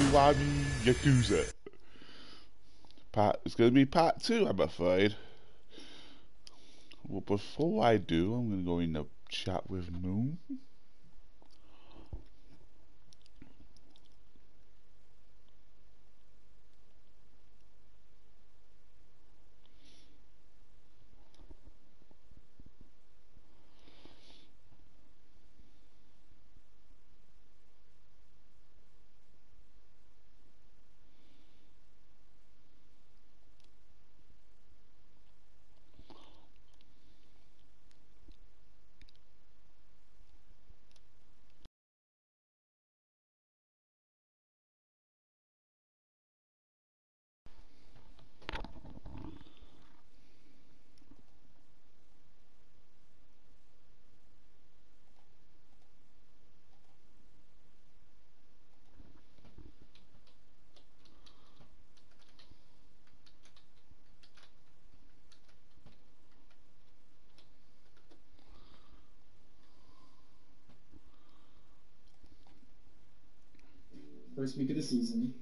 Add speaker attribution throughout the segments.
Speaker 1: Kiwami Yakuza. Part, it's going to be part two, I'm afraid. Well, before I do, I'm going to go in the chat with Moon.
Speaker 2: First week of the season.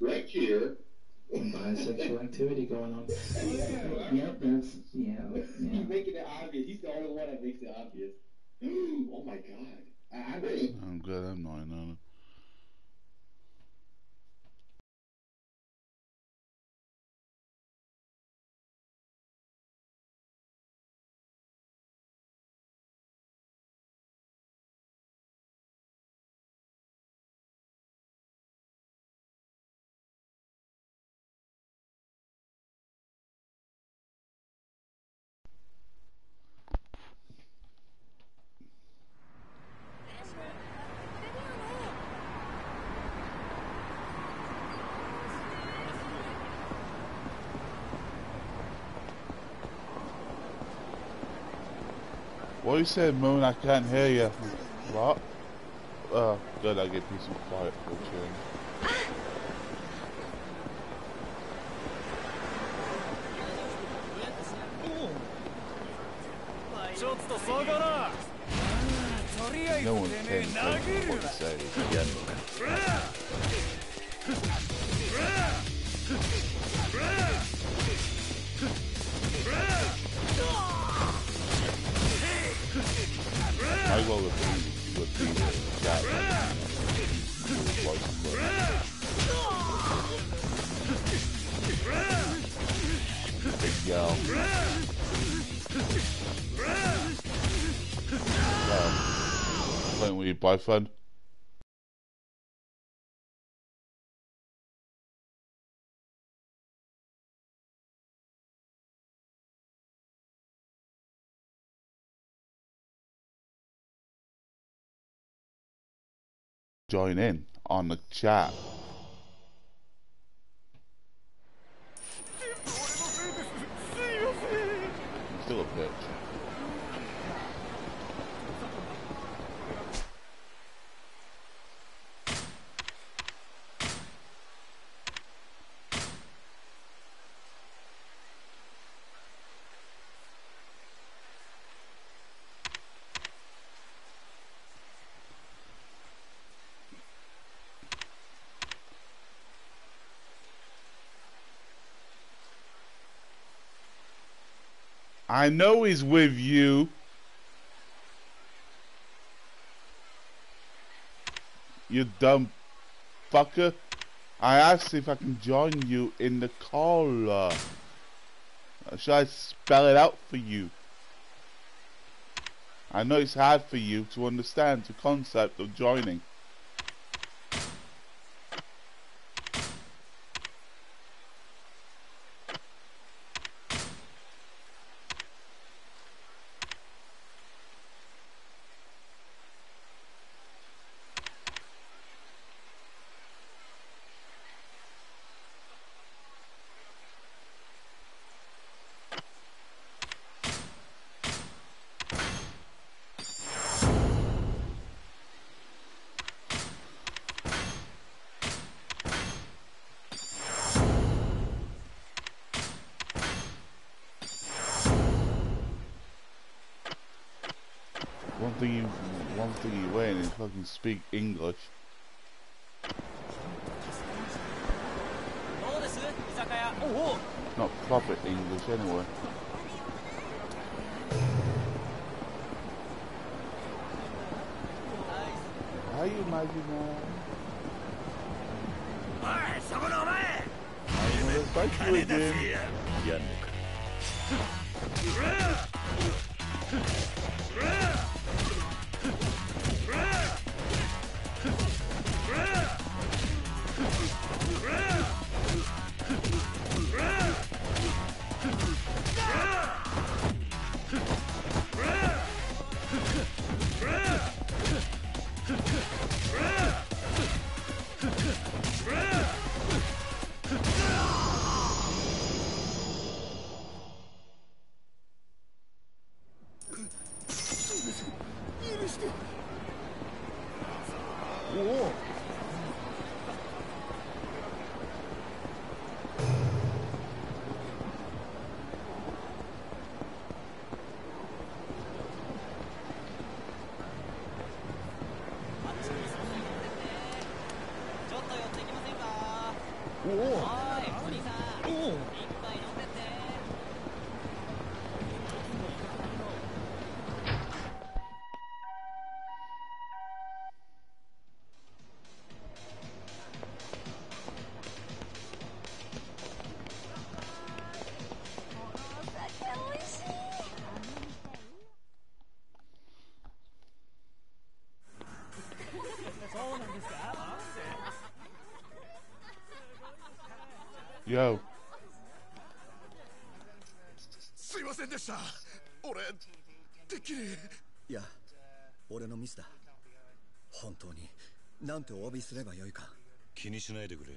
Speaker 3: Right here.
Speaker 2: Bisexual activity going on.
Speaker 4: Yep, that's yeah.
Speaker 3: He's making it obvious. He's the only one that makes it obvious. oh my god. I, I'm ready.
Speaker 1: I'm good, I'm not, no. you said moon, I can't hear you. What? Oh, good, I give you some quiet for
Speaker 5: cheering.
Speaker 1: No
Speaker 5: one's paying
Speaker 1: attention to what he says. Go with the with the guy. Voice. Big gal. Playing with. Join in on the chat. Still a bitch. I know he's with you. You dumb fucker. I asked if I can join you in the call. Uh, should I spell it out for you? I know it's hard for you to understand the concept of joining. thingy away and fucking speak English. Not proper English anyway. How you imagine that? Again.
Speaker 6: すいませんでした俺てっきり
Speaker 7: いや俺のミスだ本当になんてお詫びすればよいか
Speaker 8: 気にしないでくれ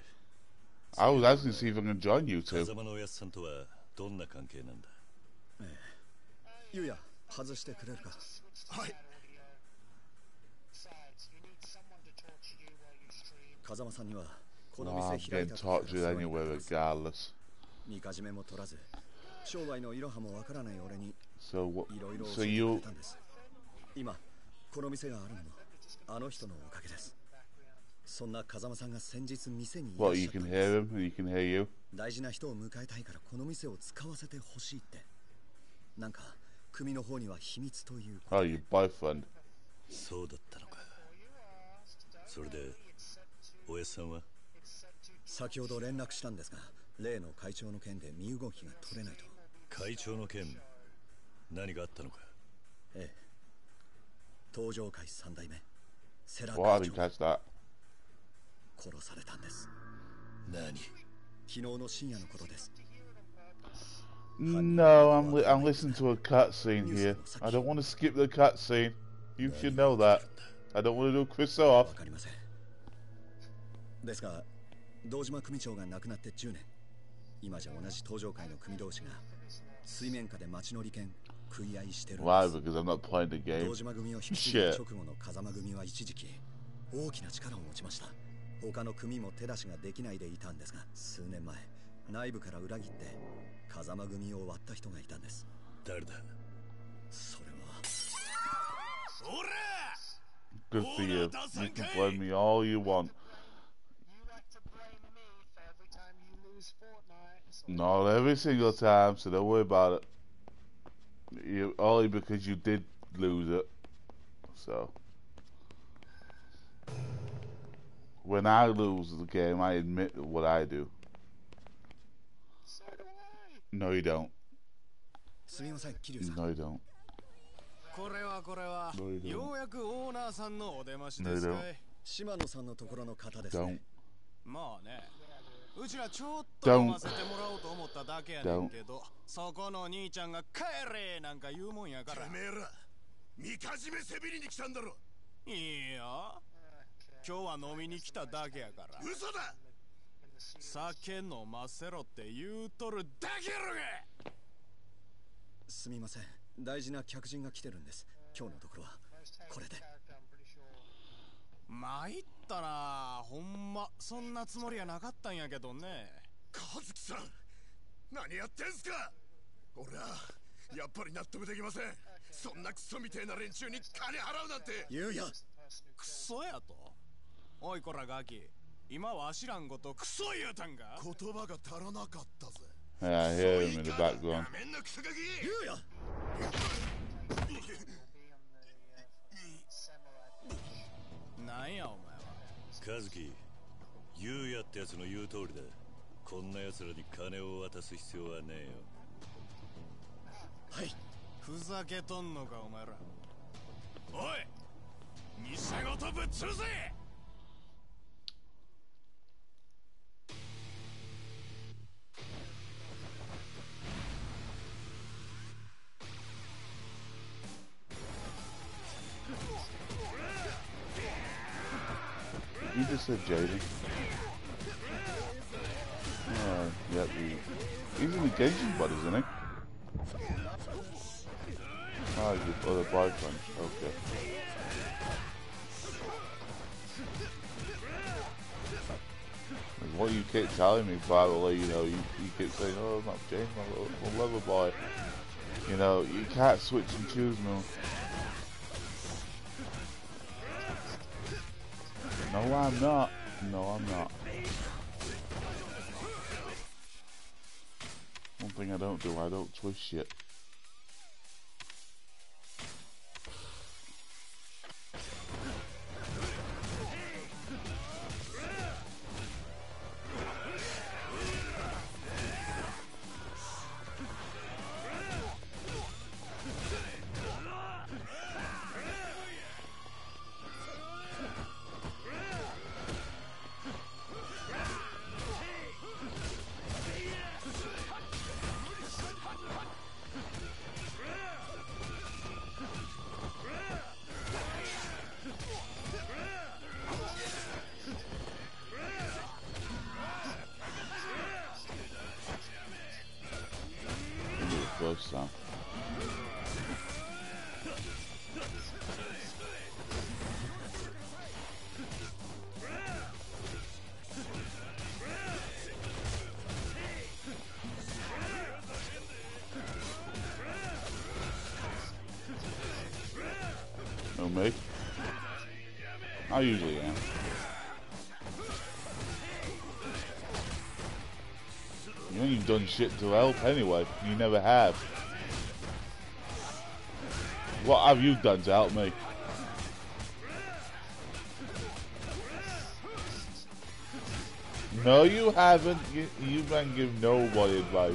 Speaker 1: I was asking to see if I can join you two.
Speaker 8: 風間のおやつさんとはどんな関係なんだ
Speaker 7: ゆうや外してくれるか
Speaker 6: はい
Speaker 7: 風間さんにはこの
Speaker 1: No, I'm
Speaker 7: 店開い
Speaker 1: getting
Speaker 7: た時から
Speaker 1: tortured
Speaker 7: 世話に
Speaker 1: anyway,
Speaker 7: なって
Speaker 1: regardless.
Speaker 7: みかじめも取らず 商売のいろはもわからない俺に
Speaker 1: So what?
Speaker 7: いろいろ
Speaker 1: So
Speaker 7: 教えてくれ
Speaker 1: you?
Speaker 7: たんです今この店があるのもあの人のおかげですそんな風間さんが先日店にいらっ?しゃったんです.大事な人を迎えたいからこの店を使わせてほしいってなんか組の方には秘密という
Speaker 1: Oh, your boyfriend.
Speaker 8: そうだったのかそれでおやつさんは？
Speaker 7: 先ほど連絡したんですが例の会長の件で身動きが取れないと
Speaker 8: 会長の件何があったのか
Speaker 7: ええ東上会三代目世良
Speaker 1: What? I
Speaker 7: 会長.殺されたんです
Speaker 8: 何
Speaker 7: 昨日の深夜のことです
Speaker 1: No, I'm li- I'm listening to a cutscene here. I don't want to skip the cutscene. You should know that. I don't want to do Chris off.
Speaker 7: わかりませんですが堂島組長が亡くなって10年今じゃ同じ登場界の組同士が水面下で町の利権食い合いしてるん
Speaker 1: Why?
Speaker 7: です
Speaker 1: Because I'm not playing the game.
Speaker 7: 堂島組を引き継いだ
Speaker 1: Shit.
Speaker 7: 直後の風間組は一時期大きな力を持ちました他の組も手出しができないでいたんですが数年前内部から裏切って風間組を割った人がいたんです
Speaker 8: 誰だ？
Speaker 7: それは
Speaker 1: Good for you. You can blame me all you want. Not every single time, so don't worry about it. You only because you did lose it. So when I lose the game, I admit what I do. No, you don't.
Speaker 7: すみません桐生さん
Speaker 1: No, you don't.
Speaker 5: これはこれは
Speaker 1: どういう
Speaker 5: ようやくオーナーさんのお出まし
Speaker 1: どういうの
Speaker 5: ですかい
Speaker 7: 島野さんのところの方です
Speaker 1: Don't.
Speaker 7: ね
Speaker 5: まあね うちらちょっと.飲ませてもらおうと思っただけやねんけどそこの兄ちゃんが帰れなんか言うもんやから。
Speaker 6: てめえらみかじめせびりに来たんだろ。
Speaker 5: いいよ。今日は飲みに来ただけやから。
Speaker 6: 嘘だ。
Speaker 5: 酒飲ませろって言うとるだけやろが。
Speaker 7: すみません。大事な客人が来てるんです。今日のところはこれで。
Speaker 5: 参ったなほんま。そんなつもりはなかったんやけどね。
Speaker 6: 和樹さん何やってんすか。俺はやっぱり納得できません。そんなクソみてえな連中に金払うなんて。
Speaker 7: ゆうや
Speaker 5: クソやと。おいこらガキ。今わしらんことクソ言うたんか。
Speaker 6: 言葉が足らなかったぜ。
Speaker 1: Yeah, I hear him in the background.
Speaker 6: やめ
Speaker 8: 和樹優也ってやつの言う通りだ。こんな奴らに金を渡す必要はねえよ。
Speaker 7: はい。
Speaker 5: ふざけとんのかお前ら。おい偽事ぶっ潰せ
Speaker 1: You just said Jaden. He, he's in the Genshin bud, isn't he? Oh, he's your other boyfriend. Okay. What you keep telling me, probably, you know, you, you keep saying, oh, I'm not James, I'm a lover boy. You know, you can't switch and choose, man. No, I'm not. No, I'm not. One thing I don't do, I don't twist shit. Shit to help anyway. You never have. What have you done to help me? No, you haven't. You, you man give nobody advice.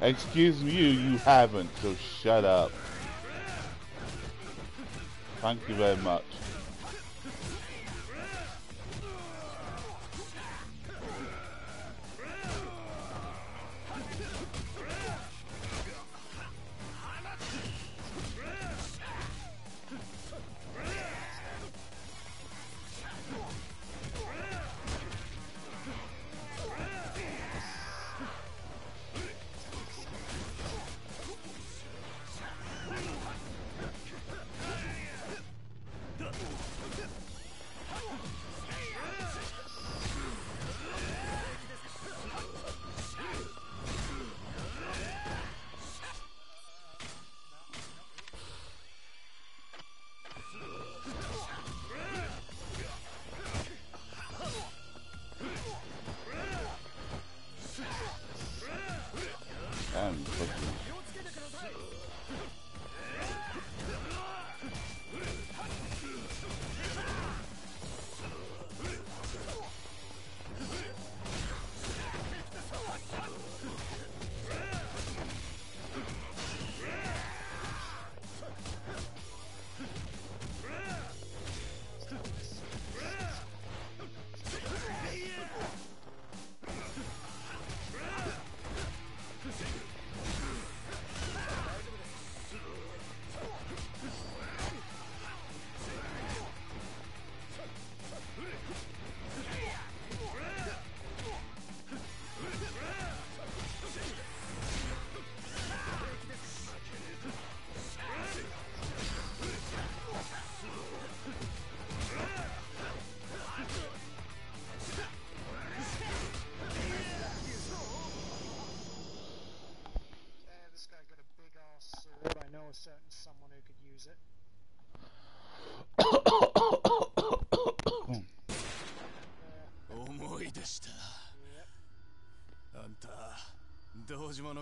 Speaker 1: Excuse me, you, you haven't, so shut up. Thank you very much.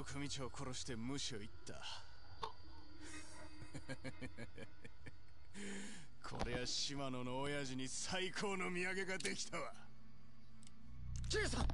Speaker 5: の組長を殺して無視を言った。こりゃ島野の親父に最高の土産ができたわ。じい
Speaker 7: さん！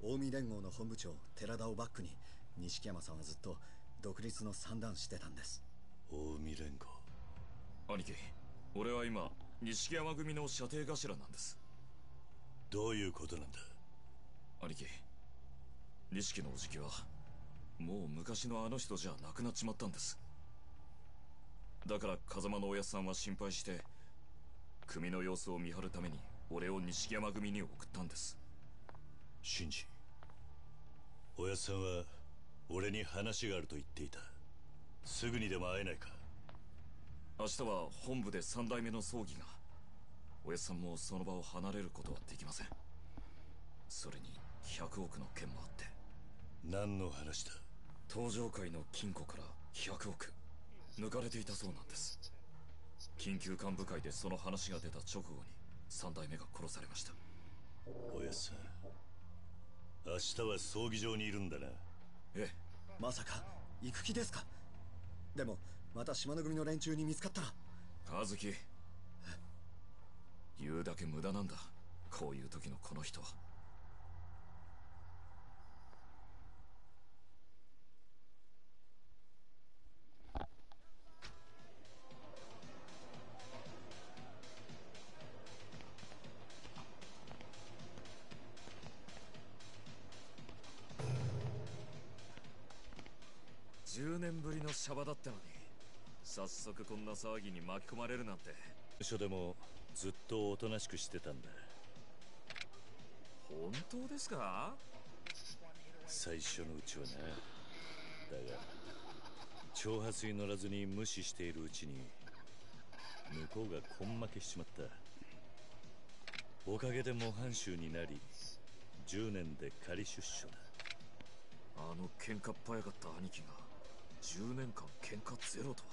Speaker 7: 近江連合の本部長寺田をバックに錦山さんはずっと独立の算段してたんです。
Speaker 8: 近江連合。
Speaker 9: 兄貴俺は今錦山組の射程頭なんです。
Speaker 8: どういうことなんだ？
Speaker 9: 兄貴錦のおじきはもう昔のあの人じゃなくなっちまったんです。だから風間のおやっさんは心配して組の様子を見張るために俺を錦山組に送ったんです
Speaker 8: シンジ。おやっさんは俺に話があると言っていた。すぐにでも会えないか。
Speaker 9: 明日は本部で三代目の葬儀が。おやっさんもその場を離れることはできません。それに100億の件もあって。
Speaker 8: 何の話だ？
Speaker 9: 登場界の金庫から100億。抜かれていたそうなんです。緊急幹部会でその話が出た直後に三代目が殺されました。
Speaker 8: おやっさん明日は葬儀場にいるんだな。
Speaker 9: ええ
Speaker 7: まさか行く気ですか？でもまた島の組の連中に見つかったら。
Speaker 9: 和樹言うだけ無駄なんだこういう時のこの人は年ぶりのシャバだったのに。早速こんな騒ぎに巻き込まれるなんて。
Speaker 8: 所でもずっとおとなしくしてたんだ。
Speaker 9: 本当ですか？
Speaker 8: 最初のうちはな。だが挑発に乗らずに無視しているうちに向こうが根負けしちまった。おかげで模範囚になり10年で仮出所だ。
Speaker 9: あの喧嘩っ早かった兄貴が10年間喧嘩ゼロとは。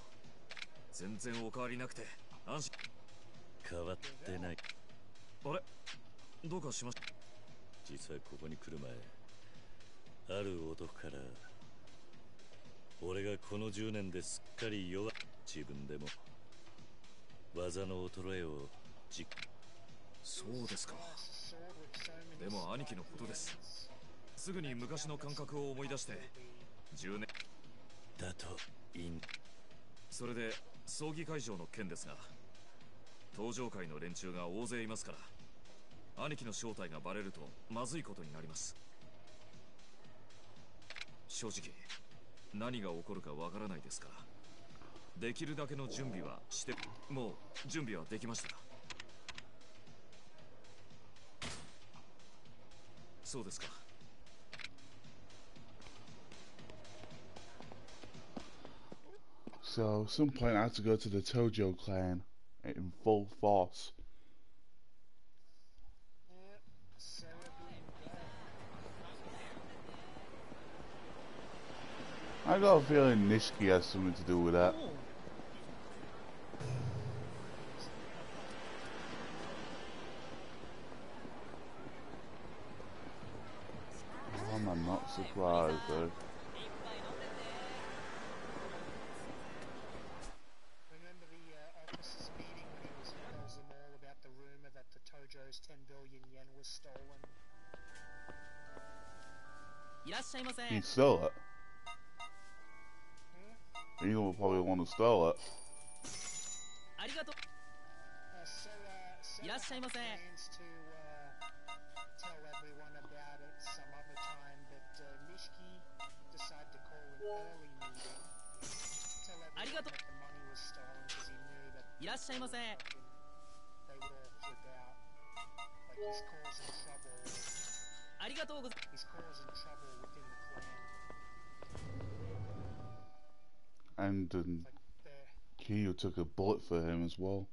Speaker 9: 全然お変わりなくて安心。
Speaker 8: 変わってない。
Speaker 9: あれ？どうかしまし
Speaker 8: 実はここに来る前ある男から俺がこの10年ですっかり弱自分でも技の衰えを実
Speaker 9: そうですか。でも兄貴のことです。すぐに昔の感覚を思い出して10年
Speaker 8: だといい。
Speaker 9: それで葬儀会場の件ですが登場界の連中が大勢いますから兄貴の正体がバレるとまずいことになります。正直何が起こるかわからないですからできるだけの準備はしてもう準備はできましたか？そうですか。
Speaker 1: So, some point I had to go to the Tojo clan in full force. I got a feeling Nishiki has something to do with that. I'm not surprised though. you sell it, hmm? you're probably want to sell it.
Speaker 10: Uh, so, uh, so to, uh, tell everyone about it some other time, but uh, decided to call an early meeting. Tell everyone that the money was stolen because he knew that they would all flip out. Like he's causing trouble. He's causing trouble within the
Speaker 1: And um, took a bullet for him as well.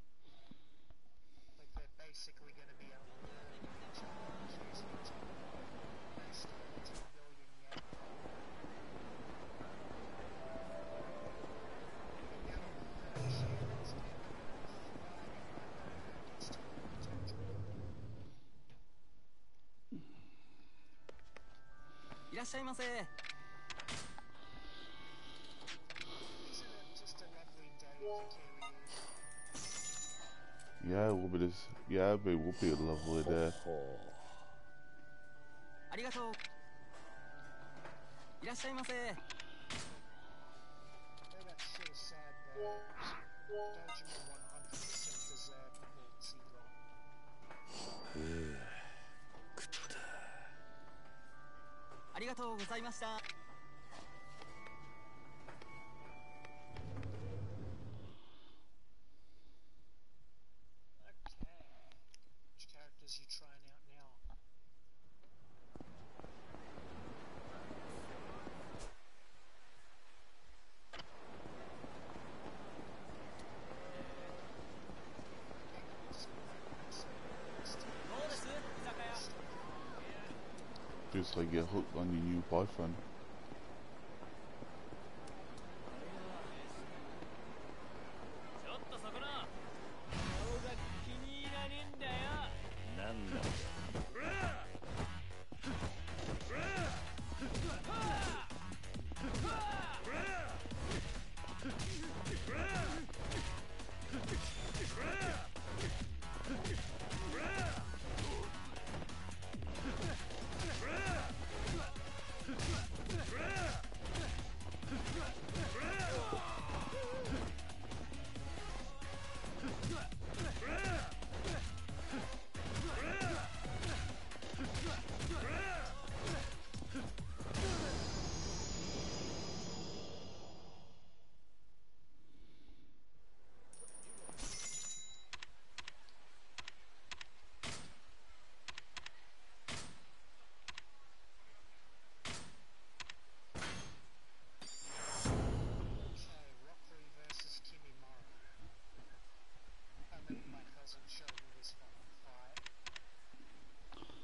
Speaker 1: Yeah, I whoop this. Yeah, I be whooping a level of that.
Speaker 11: ありがとう。いらっしゃいませ。ありがとうございました。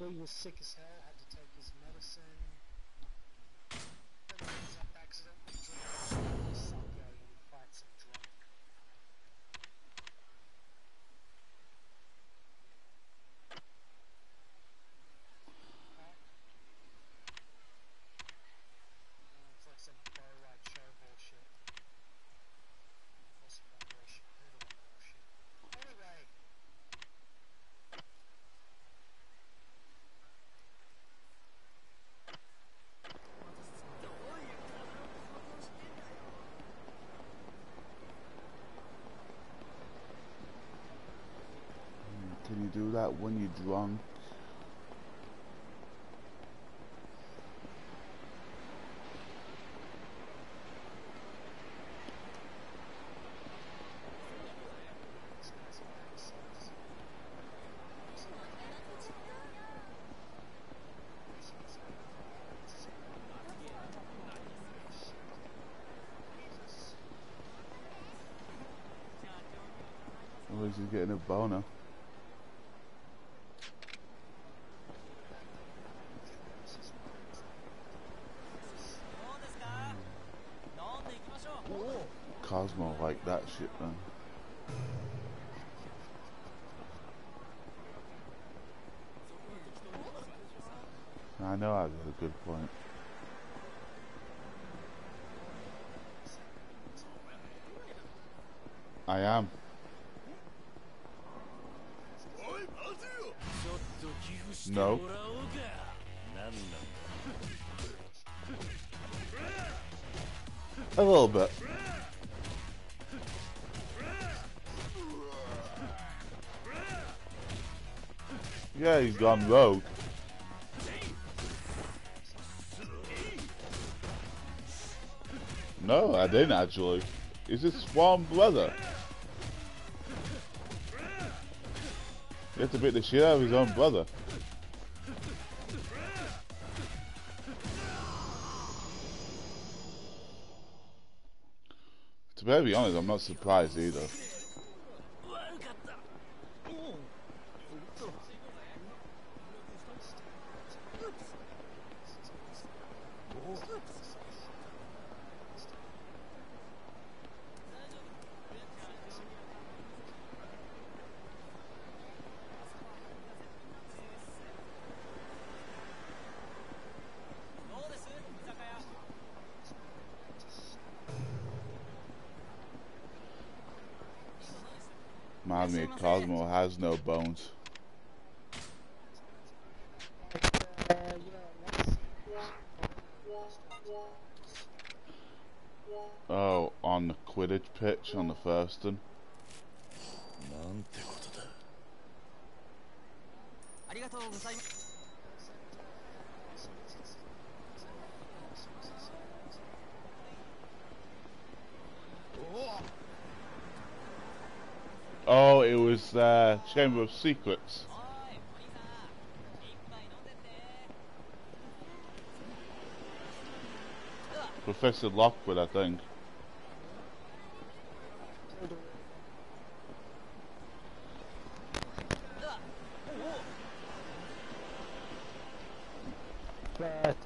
Speaker 10: He was sick as hell, had to take his medicine. Then he ends up accidentally drinking sake and he fights him drunk. Uh, It's like some bar ride show bullshit. Also that bullshit. Who do I bullshit? Anyway, Can you do that when you're drunk? Getting a boner? shit, man. I know I was a good point. I am. No. A little bit. He's gone rogue. No, I didn't actually. Is this Swan brother? He had to beat the shit out of his own brother. To be honest, I'm not surprised either. No bones. Chamber of Secrets. Professor Lockhart, I think.
Speaker 1: But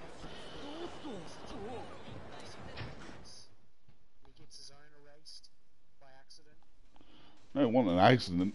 Speaker 1: he gets his own erased by accident.
Speaker 10: No, it wasn't an accident.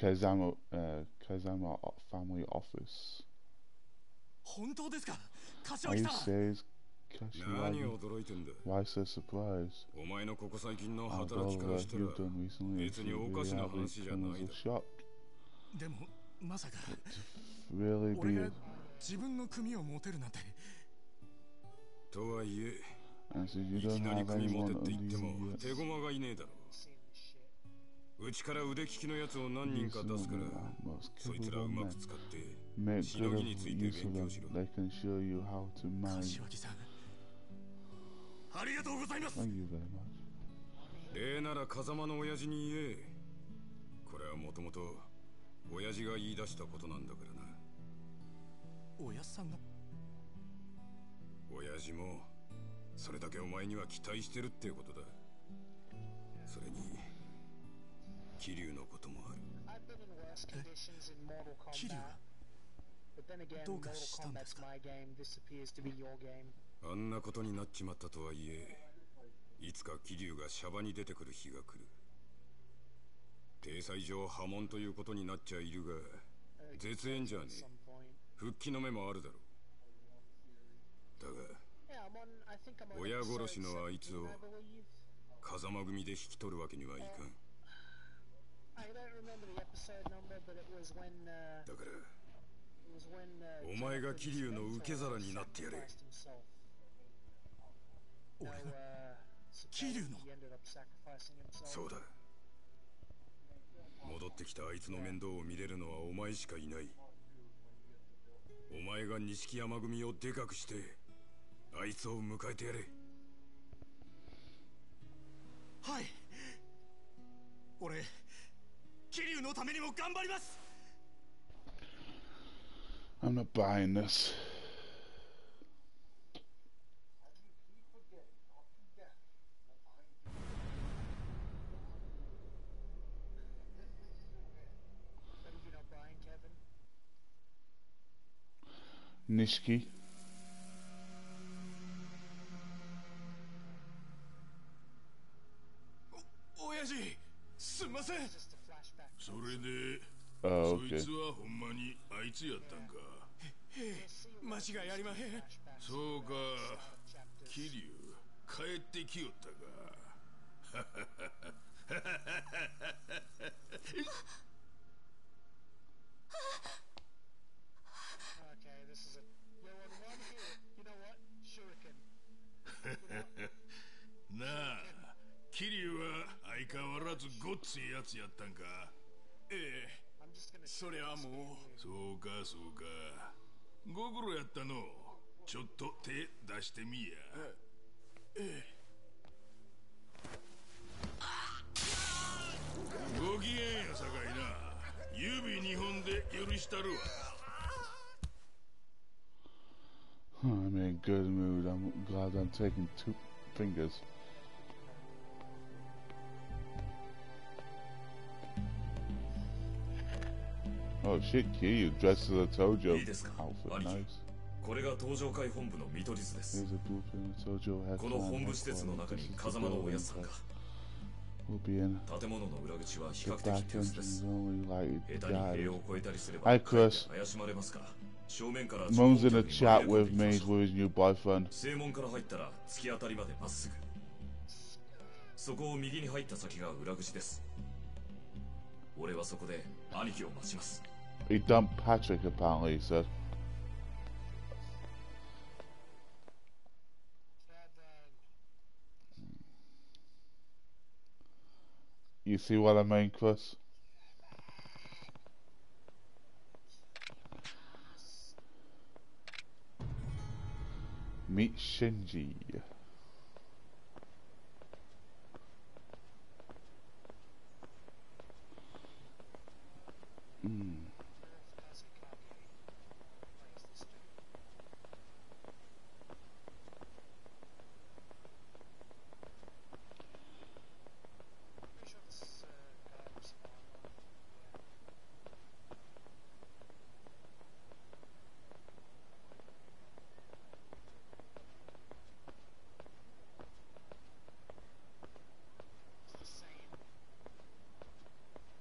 Speaker 10: Kazama, uh, Kazama family office.
Speaker 5: 本当ですかん
Speaker 10: serious?
Speaker 12: 何
Speaker 10: Kashiwagi?
Speaker 12: 驚いてんだ
Speaker 10: Why so surprised?
Speaker 12: お前のここ最近の働きか別におかしな
Speaker 10: really
Speaker 12: 話じゃない.
Speaker 5: でもまさか
Speaker 10: Really
Speaker 5: 俺
Speaker 10: be
Speaker 5: 自分の組を持てるなんて
Speaker 12: とはいえ
Speaker 10: And so you
Speaker 12: いき
Speaker 10: don't
Speaker 12: なり
Speaker 10: have
Speaker 12: 組持
Speaker 10: anyone
Speaker 12: てって言っても
Speaker 10: you
Speaker 12: 手駒がいねえだろうちから腕利きのやつを何人か出すからそいつらうまく使ってしのぎについて勉.強しろ
Speaker 10: They can show you how to manage.
Speaker 5: 柏木さんありがとうございます
Speaker 10: Thank you very much.
Speaker 12: 礼なら風間の親父に言えこれはもともと親父が言い出したことなんだからな
Speaker 5: おやっさんが
Speaker 12: 親父もそれだけお前には期待してるってことだそれに気流のこともある。
Speaker 1: え？気流？
Speaker 5: どうかしたんですか？
Speaker 12: あんなことになっちまったとはいえいつか気流がシャバに出てくる日が来る。体裁上波紋ということになっちゃいるが絶縁じゃねえ。復帰の目もあるだろう。だが親殺しのあいつを風間組で引き取るわけにはいかん、だから、お前が桐生の受け皿になってやれ。
Speaker 10: 俺が
Speaker 5: 桐生の
Speaker 12: そうだ。戻ってきたあいつの面倒を見れるのはお前しかいない。お前が錦山組をでかくして、あいつを迎えてやれ。
Speaker 5: はい。俺。桐生のためにも頑張ります
Speaker 1: I'm not buying this.
Speaker 10: What
Speaker 6: それで
Speaker 1: Oh,
Speaker 6: そい.つはほんまにあいつやったんか？
Speaker 5: ええ間違いありまへん
Speaker 6: そうか桐生帰ってきよったか. なあ桐生は相変わらずごっついやつやったんか？
Speaker 5: ええ.それはもう
Speaker 6: そうかそうか。ご苦労やったのちょっと手出してみや。
Speaker 5: え
Speaker 6: ご機嫌やさかいな。指二本で許したるわ。
Speaker 1: I'm in a good mood. I'm glad I'm taking two fingers. Oh shit, Kiryu dresses as a Tojo outfit, nice.
Speaker 9: これが東城会本部の見取り図です。この本部施設の中に風間のおやつさんが。建物の裏口は比較的手薄です。下手に塀を越えたりすれば、怪しまれますから。正面から
Speaker 1: he dumped Patrick, apparently, he said. You see what I mean, Chris? Meet Shinji. Mm.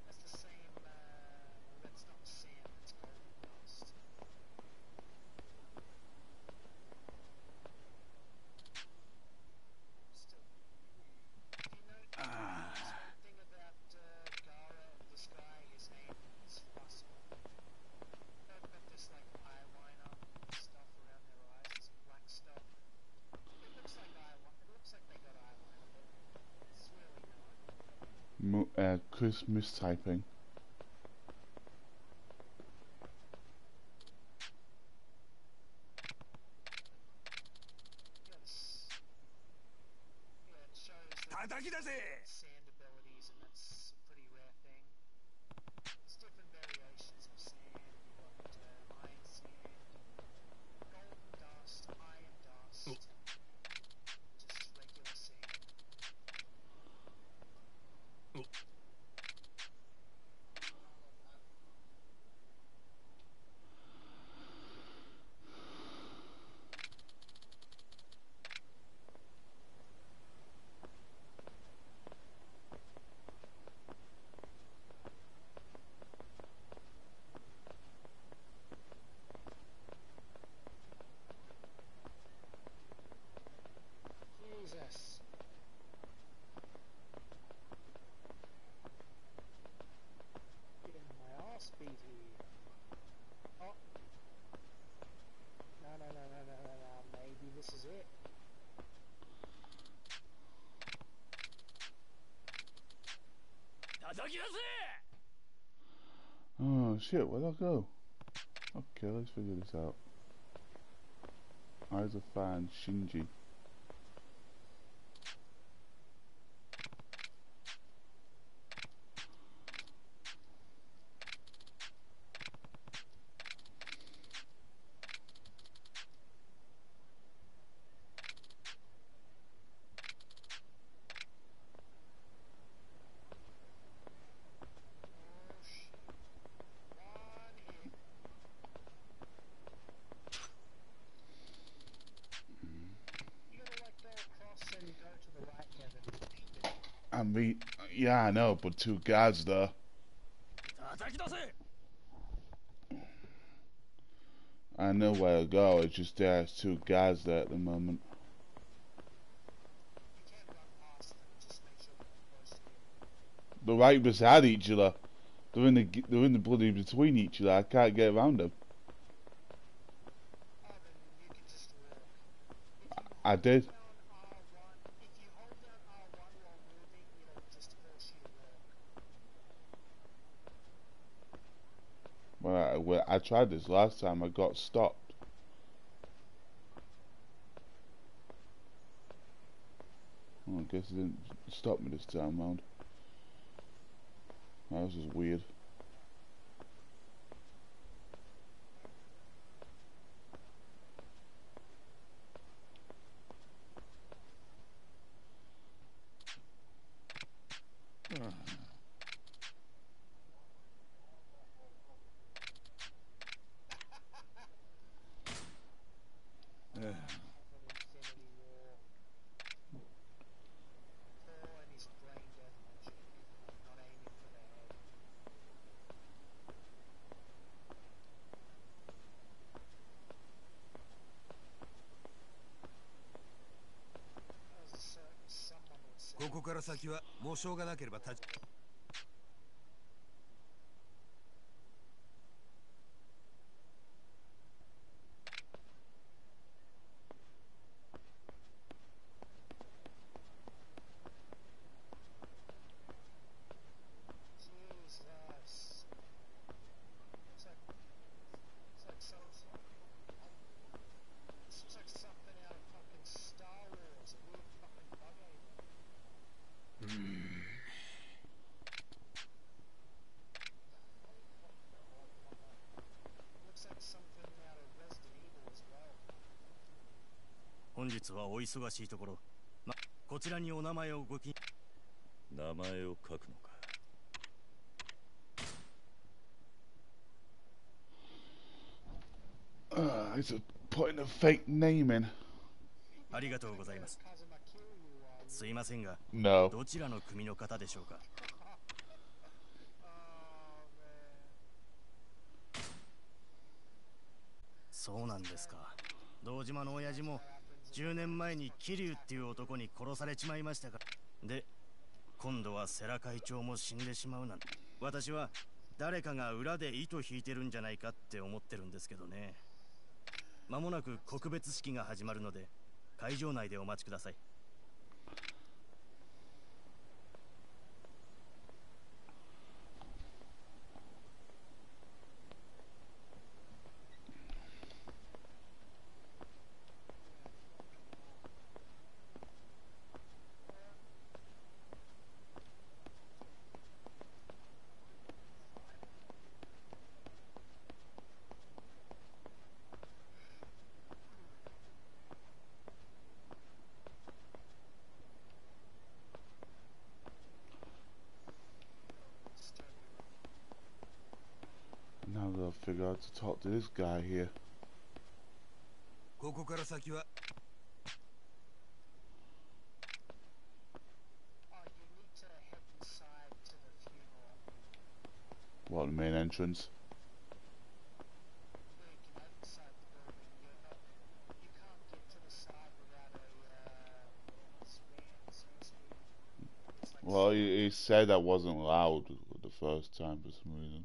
Speaker 10: That's the same. Uh, that's not sand. That's golden dust. Still. Do you know something about uh, Gara and this guy? His name is Fossil. They've got this like eyeliner stuff around their eyes. It's black stuff. It looks like eyeliner. It looks like they got eyeliner, but it's really not.
Speaker 1: Mo- uh, Oh shit, where'd I go? Okay, let's figure this out. Eyes of fan Shinji.
Speaker 13: You gotta like go across and go to the right, Kevin.
Speaker 1: I mean, yeah, I know, but two
Speaker 14: guys though.
Speaker 1: I know where to go, it's just there's two guys there at the moment. They're right beside each other. They're in the they're in the bloody between each other. I can't get around them. I did. Tried this last time. I got stopped. Well, I guess it didn't stop me this time round. That was just weird.
Speaker 10: 先はもうしょうがなければ立ち
Speaker 14: 日はお忙しいところ、ま、こちらにお名前をご記
Speaker 8: 名前を書くのか。
Speaker 1: Uh.
Speaker 14: ありがとうございます。すいませんが
Speaker 1: No.
Speaker 14: どちらの組の方でしょうかそうなんですか堂島の親父も10年前に桐生っていう男に殺されちまいましたから。で今度は世良会長も死んでしまうなんて。私は誰かが裏で糸引いてるんじゃないかって思ってるんですけどね。間もなく告別式が始まるので会場内でお待ちください。
Speaker 1: to talk to this guy here.
Speaker 10: ここから先は
Speaker 1: What, the main entrance? Well, he, he said I wasn't loud the first time for some reason.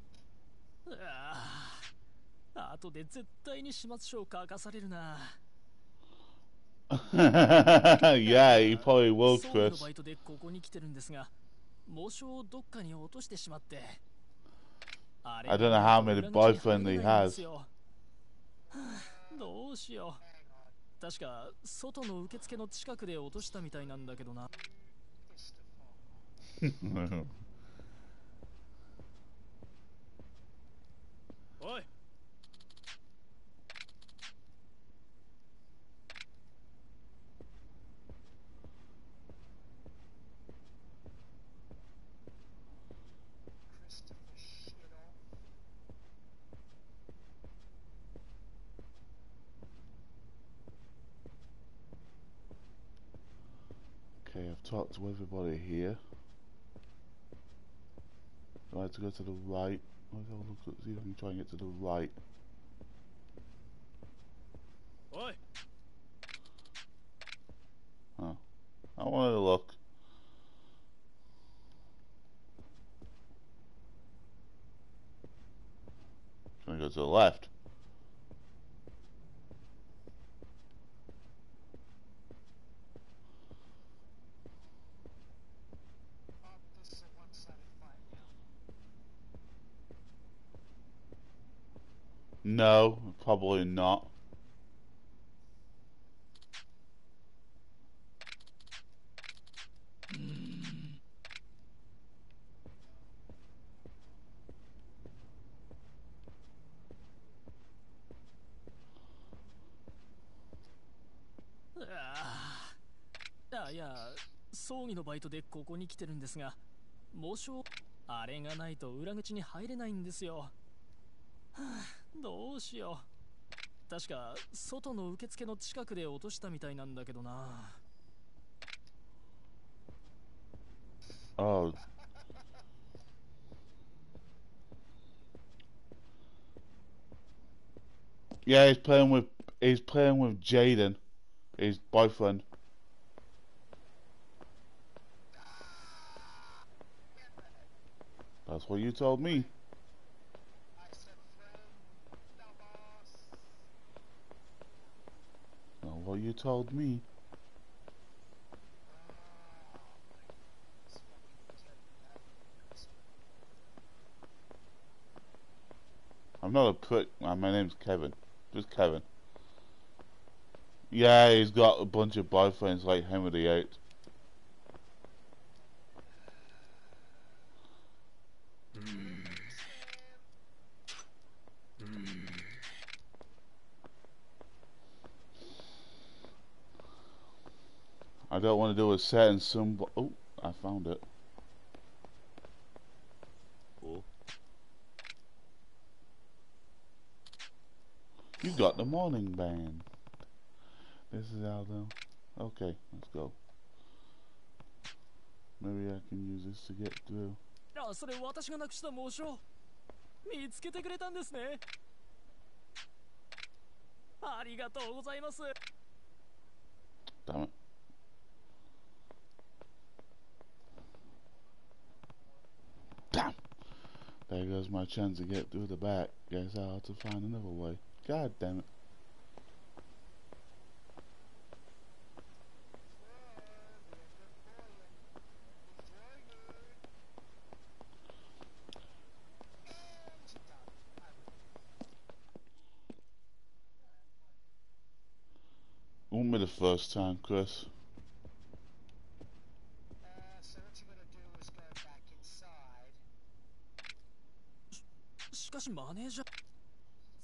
Speaker 11: 後で絶対に始末書を書かされるな
Speaker 1: yeah, he probably will, Chris.
Speaker 11: バイトでここに来てるんですが紋章をどっかに落としてしまって
Speaker 1: I don't know how many boyfriend
Speaker 11: れ
Speaker 1: he has.
Speaker 11: どうしよう確か外の受付の近くで落としたみたいなんだけどな
Speaker 1: To everybody here. Do I have to go to the right? Let's have a look at see if I can try and get to the right.
Speaker 11: おい
Speaker 1: Huh. I wanted to look. Gonna go to the left.
Speaker 11: 葬儀のバイトでここに来てるんですが紋章あれがないと裏口に入れないんですよ、はあ、どうしよう確か外の受付の近くで落としたみたいなんだけどな
Speaker 1: Oh. Yeah, he's playing with he's playing with Jaden, his boyfriend. That's what you told me. Not what you told me. I'm not a prick. My name's Kevin. Just Kevin. Yeah, he's got a bunch of boyfriends like Henry VIII. I don't want to do a set in some. Oh, I found it.
Speaker 8: Oh.
Speaker 1: You got the morning band. This is Aldo. Okay, let's go. Maybe I can use this to get through.
Speaker 11: あそれ私がなくした紋章見つけてくれたんですねありがとうございます
Speaker 1: Damn it. There goes my chance to get through the back. Guess I'll have to find another way. God damn it. Be the first time, Chris.
Speaker 11: しマネージャー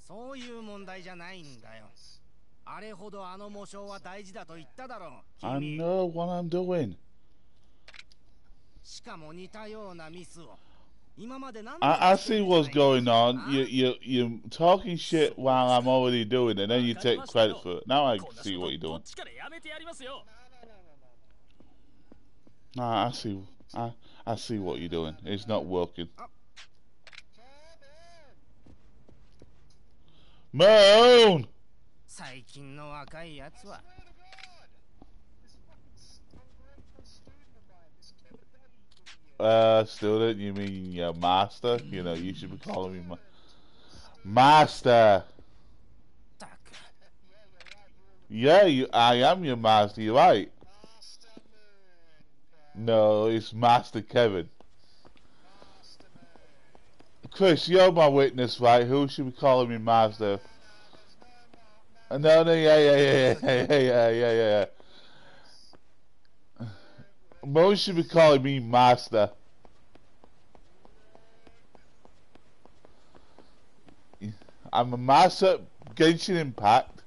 Speaker 5: そういう問題じゃないんだよあれほどあの喪章は大事だと言っただろう
Speaker 1: I know what I'm doing
Speaker 5: しかも似たようなミスを
Speaker 1: I, I, see what's going on. You you you're talking shit while I'm already doing it, then you take credit for it. Now I see what you're doing. Nah, I see I I see what you're doing. It's not working. Oh. Moon.
Speaker 5: 最近の若いやつは
Speaker 10: This fucking ungrateful student of mine, this Kevin Daddy idiot.
Speaker 1: Uh, student, you mean your master? You know, you should be calling me ma master. Yeah, you, I am your master. You're right. No, it's Master Kevin. Chris, you're my witness, right? Who should be calling me master? Uh, No, no, yeah, yeah, yeah, yeah, yeah, yeah, yeah, yeah. Mo should be calling me master. I'm a master Genshin Impact.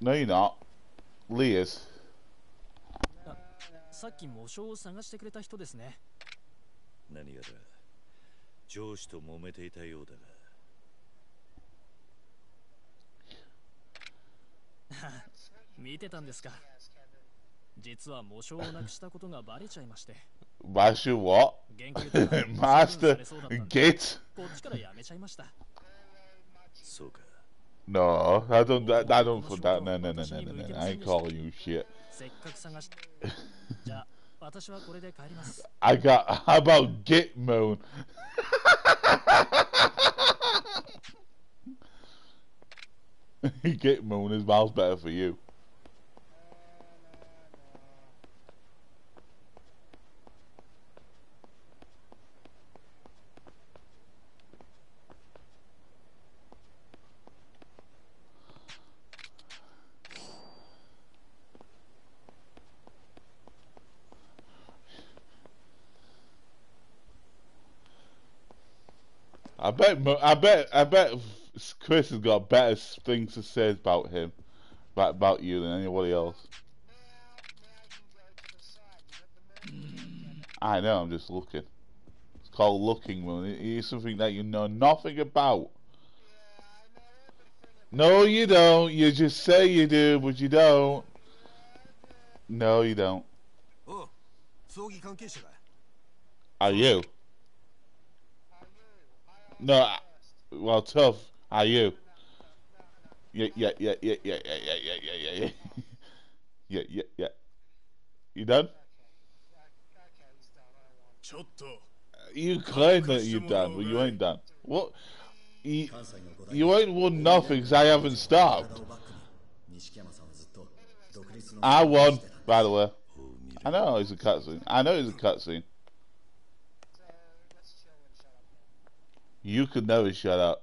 Speaker 1: No, you're not. Leah's.
Speaker 11: さっき模章を探してくれた人ですね
Speaker 8: 何やら上司と揉めていたようだが
Speaker 11: 見てたんですか実は模章をなくしたことがバレちゃいまして されそうだったんで
Speaker 1: Git?
Speaker 11: こっちからやめちゃいました
Speaker 8: そうか
Speaker 1: No, I don't. I, I don't put that. No, no, no, no, no, no. I ain't calling you shit. I got. How about Git Moon? Git Moon is miles better for you. I bet, I bet, I bet Chris has got better things to say about him, about, about you than anybody else. I know, I'm just looking. It's called looking, man. It is something that you know nothing about. No, you don't. You just say you do, but you don't. No, you don't.
Speaker 6: Oh,
Speaker 1: Are you? No, well, tough. Are you? Yeah, yeah, yeah, yeah, yeah, yeah, yeah, yeah, yeah, yeah. yeah, yeah, yeah. You done? You claim that you're done, but you ain't done. What? You, you ain't won nothing because I haven't stopped. I won, by the way. I know it's a cutscene. I know it's a cutscene. You could never shut up.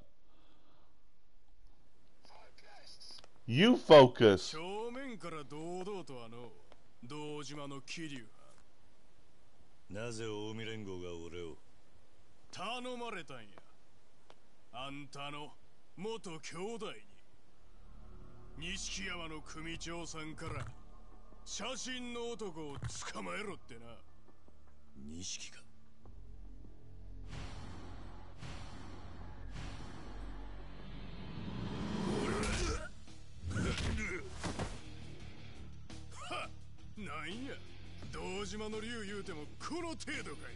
Speaker 1: You focus.
Speaker 6: 正面から堂々とあの堂島の桐生
Speaker 8: なぜ近江連合が俺を
Speaker 6: 頼まれたんやあんたの元兄弟に錦山の組長さんから写真の男を捕まえろってな
Speaker 8: 錦か
Speaker 6: なんや堂島の竜言うてもこの程度かい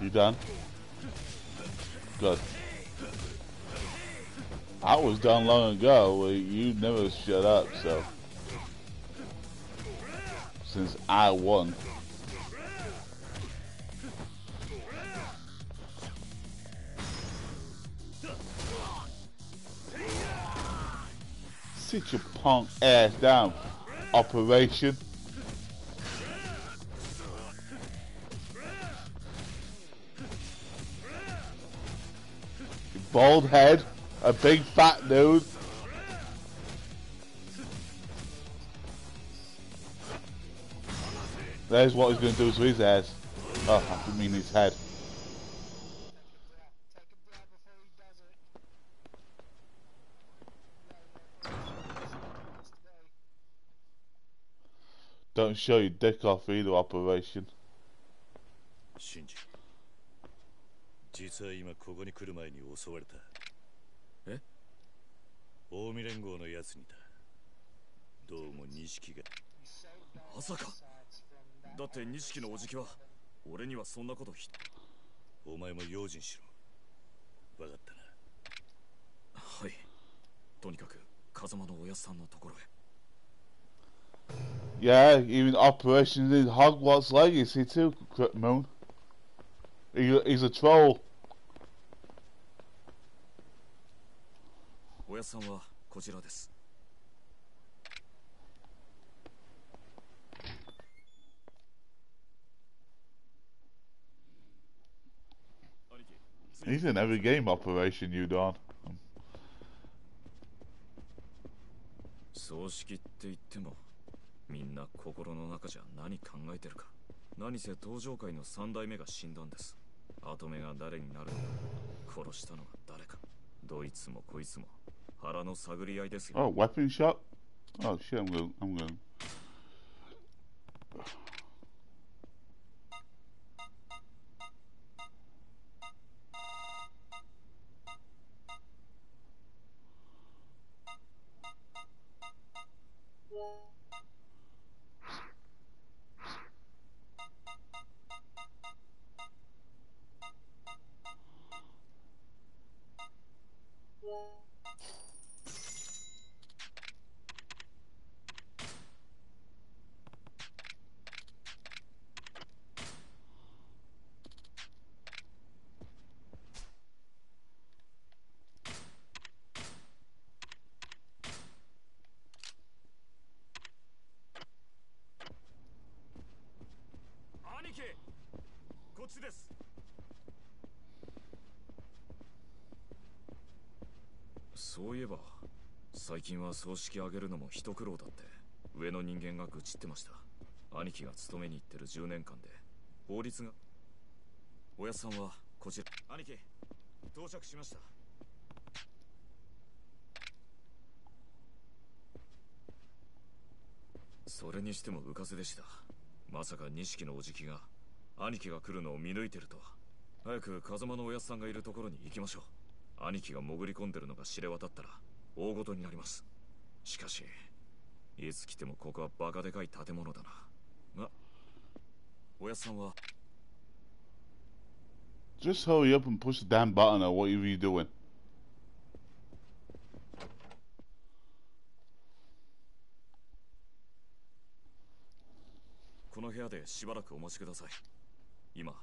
Speaker 1: You done? Good. Was done long ago. You never shut up, so. Since I won. Sit your punk ass down, Operation. Bald head, a big fat nose. There's what he's going to do to his ass. Oh, I didn't mean his head. Don't show your dick off either, Operation.
Speaker 8: シンジ実は今ここに来る前に襲われた え 近江連合のやつにだ。どうも錦が。
Speaker 9: まさか。だって錦のおじきは俺にはそんなことひ
Speaker 8: お前も用心しろ。分かったな。
Speaker 9: はい。とにかく風間のおやさんのところへ。
Speaker 1: Yeah, even Operation in Hogwarts Legacy too, Crypt Moon. He, he's a troll.
Speaker 9: おやさんはこちらです。
Speaker 1: He's in every game Operation you done?
Speaker 9: 葬式って言ってもみんな心の中じゃ何考えてるか。何せ登場界の三代目が死んだんです。跡目が誰になるのか殺したのが誰か。どいつもこいつも
Speaker 1: Oh, weapon shop? Oh shit, I'm going, I'm going.
Speaker 9: 最近は葬式あげるのも一苦労だって。上の人間が愚痴ってました。兄貴が勤めに行ってる10年間で。法律が。おやっさんはこちら。兄貴到着しました。それにしても浮かせでした。まさか錦のおじきが兄貴が来るのを見抜いてるとは。早く風間のおやっさんがいるところに行きましょう。兄貴が潜り込んでるのが知れ渡ったら。大事になります。しかしいつ来てもここはバカでかい建物だな。あおやっさんは
Speaker 1: ？Just hurry up and push the damn button or whatever you doing.
Speaker 9: この部屋でしばらくお待ちください。今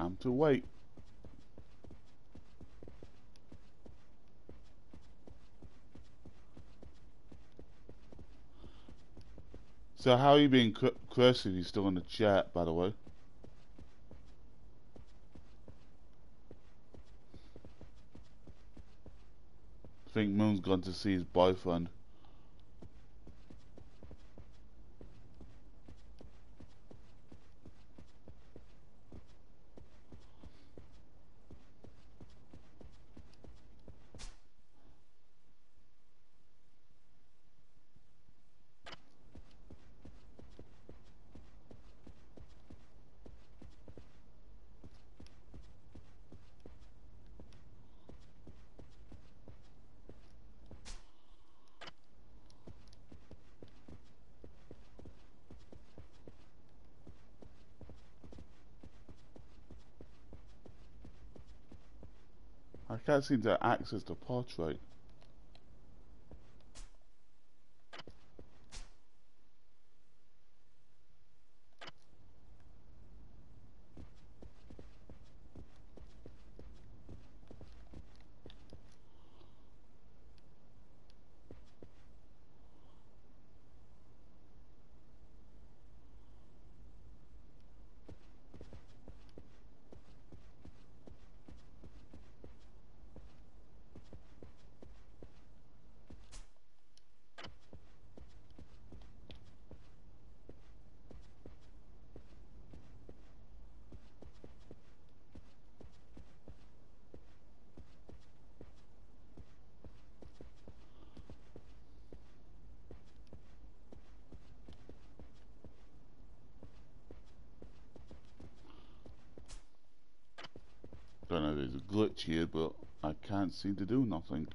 Speaker 1: Time to wait. So how are you being cr- cursed? He's still in the chat, by the way. I think Moon's gone to see his boyfriend. Can't seem to access the portrait. Don't know if there's a glitch here, but I can't seem to do nothing.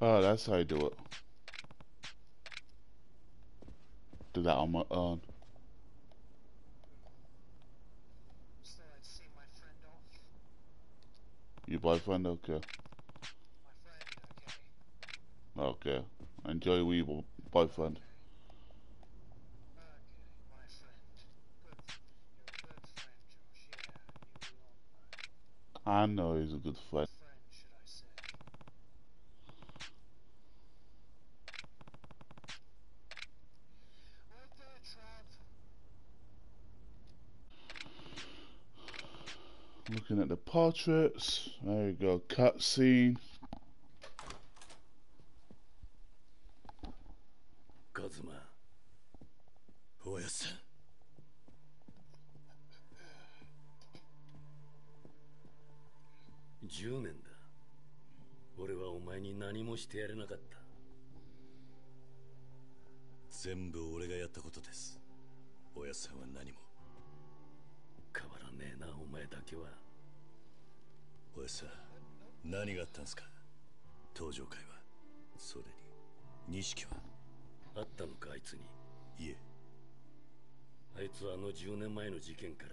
Speaker 1: Oh, that's how I do it. Do that on my own. Your boyfriend, okay.
Speaker 10: Friend, okay?
Speaker 1: Okay. Enjoy with your boyfriend. I know he's a good friend. Portraits. There we go. Cutscene.
Speaker 8: カズマおやっさん
Speaker 15: 10年だ俺はお前に何もしてやれなかの10年前の事件から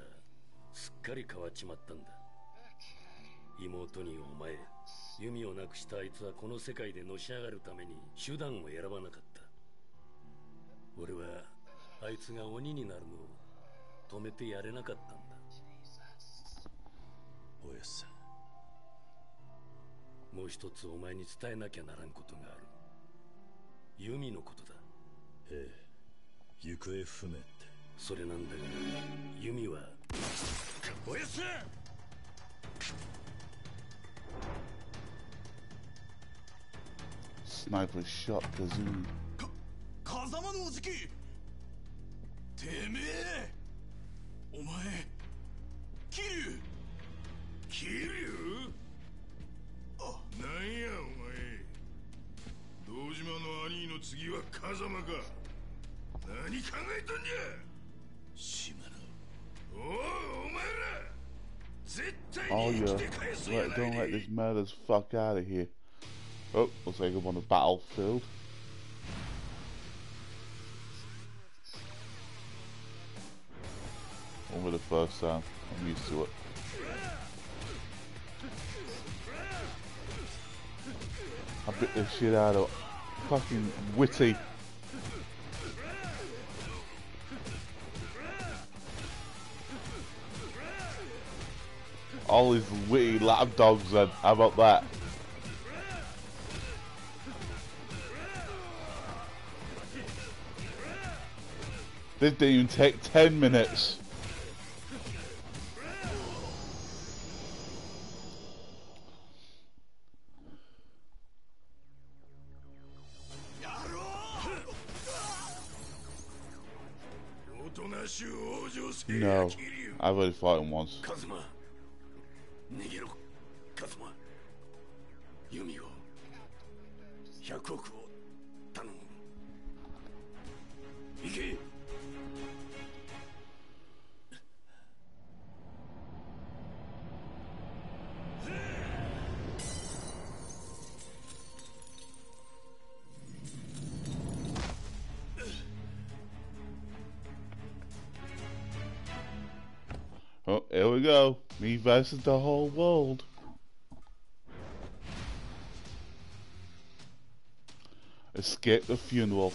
Speaker 15: すっかり変わっちまったんだ。妹にお前弓をなくしたあいつはこの世界でのし上がるために手段を選ばなかった。俺はあいつが鬼になるのを止めてやれなかったんだ。おやさん。もう一つお前に伝えなきゃならんことがある。弓のことだ。
Speaker 9: ええ。行方不明って。
Speaker 15: それなんだがユミは。
Speaker 9: おやす。
Speaker 1: Sniper shot Kazoo.
Speaker 6: 風間のおじき。てめえ。お前桐生。桐生？あなんやお前。堂島の兄の次は風間か。何考えとんじゃ
Speaker 1: Oh yeah, let, don't let this murders fuck out of here. Oh, looks like I'm on the battlefield. Only the first time, I'm used to it. I bit the shit out of fucking witty. All these witty lap dogs then. How about that? This didn't even take 10 minutes. No, I've already fought him once.
Speaker 15: カ
Speaker 1: Versus the whole world. Escape the funeral.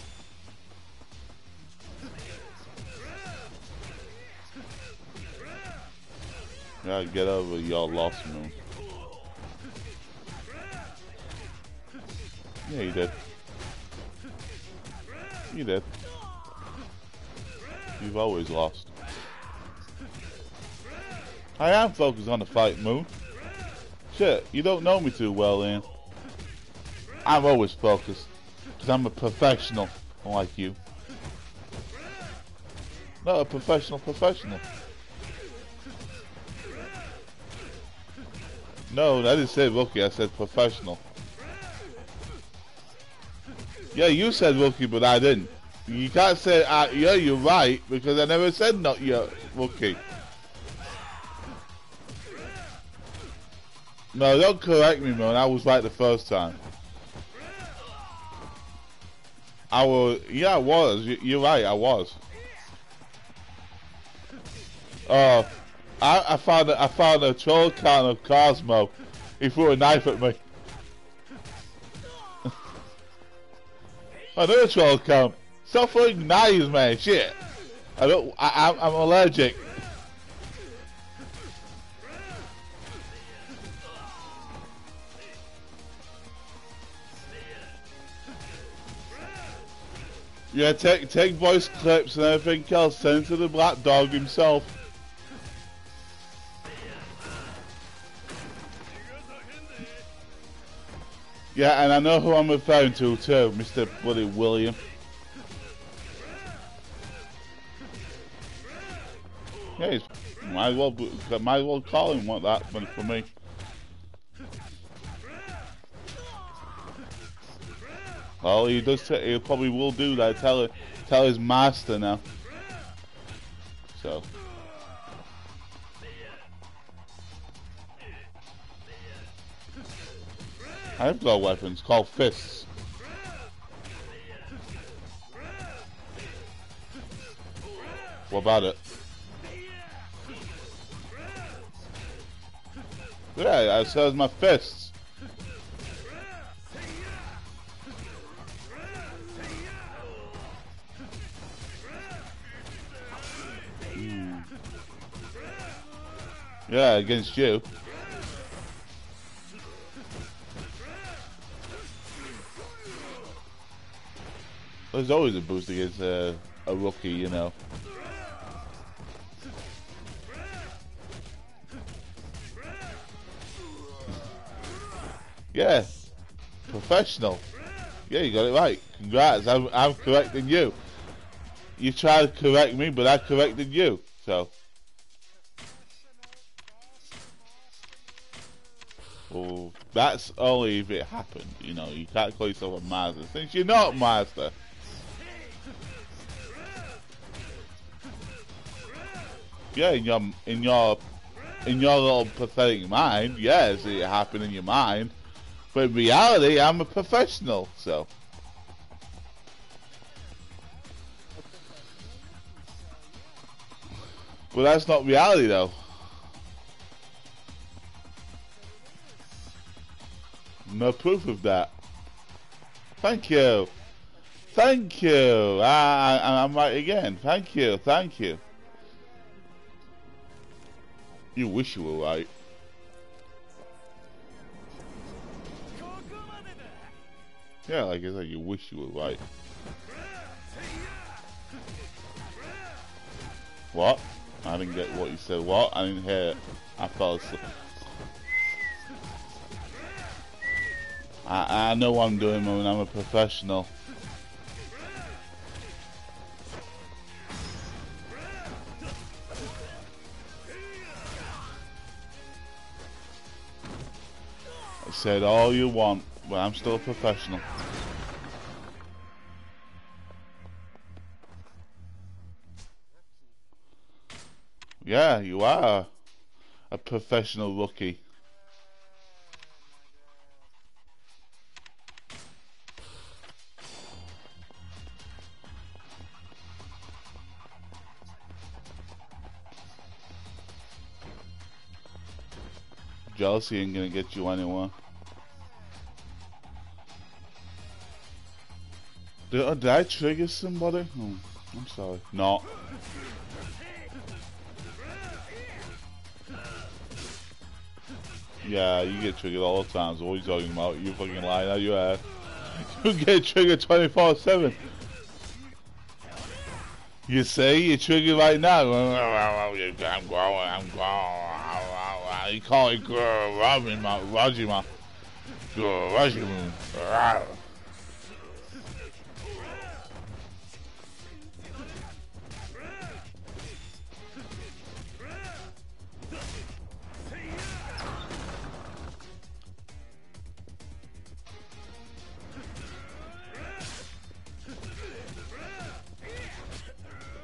Speaker 1: Yeah, get over y'all lost me. Yeah, you did. You did. You've always lost. I am focused on the fight, Moon. Shit, you don't know me too well, Ian. I'm always focused. Because I'm a professional, unlike you. Not a professional professional. No, I didn't say rookie, I said professional. Yeah, you said rookie, but I didn't. You can't say, uh, yeah, you're right, because I never said not your rookie. No, don't correct me, man. I was right the first time. I was, yeah, I was. You- You're right, I was. Oh, I, I found a, I found a troll can of Cosmo. He threw a knife at me. Another troll can. Stop throwing knives, man. Shit. I don't. I, I'm allergic. Yeah, take take voice clips and everything else. Send it to the black dog himself. Yeah, and I know who I'm referring to too, Mr. Bloody William. Yeah, he's, might as well might as well call him what that for me. Well, he does. He probably will do that. Tell tell his master now. So. I've got weapons called fists. What about it? Yeah, I says my fists. Yeah, against you. There's always a boost against a rookie, you know. yes, professional. Yeah, you got it right. Congrats, I'm, I'm correcting you. You tried to correct me, but I corrected you, so. Well, that's only if it happened. You know, you can't call yourself a master since you're not master. Yeah, in your in your in your little pathetic mind, yes, it happened in your mind. But in reality, I'm a professional, so. But that's not reality, though. No proof of that. Thank you. Thank you. I, I, I'm right again. Thank you. Thank you. You wish you were right. Yeah, like I said, you wish you were right. What? I didn't get what you said. What? I didn't hear it. I fell asleep. I, I know what I'm doing when I'm a professional. I said all you want, but I'm still a professional. Yeah, you are a professional rookie. Jealousy ain't gonna get you anywhere. Did, uh, did I trigger somebody? Oh, I'm sorry. No. Yeah, you get triggered all the time. So what are you talking about? You fucking lying out your ass. You get triggered 24-7. You say you're triggered right now. I'm growing, I'm growing. You call it uh, Roger, uh, Roger, Roger, Roger.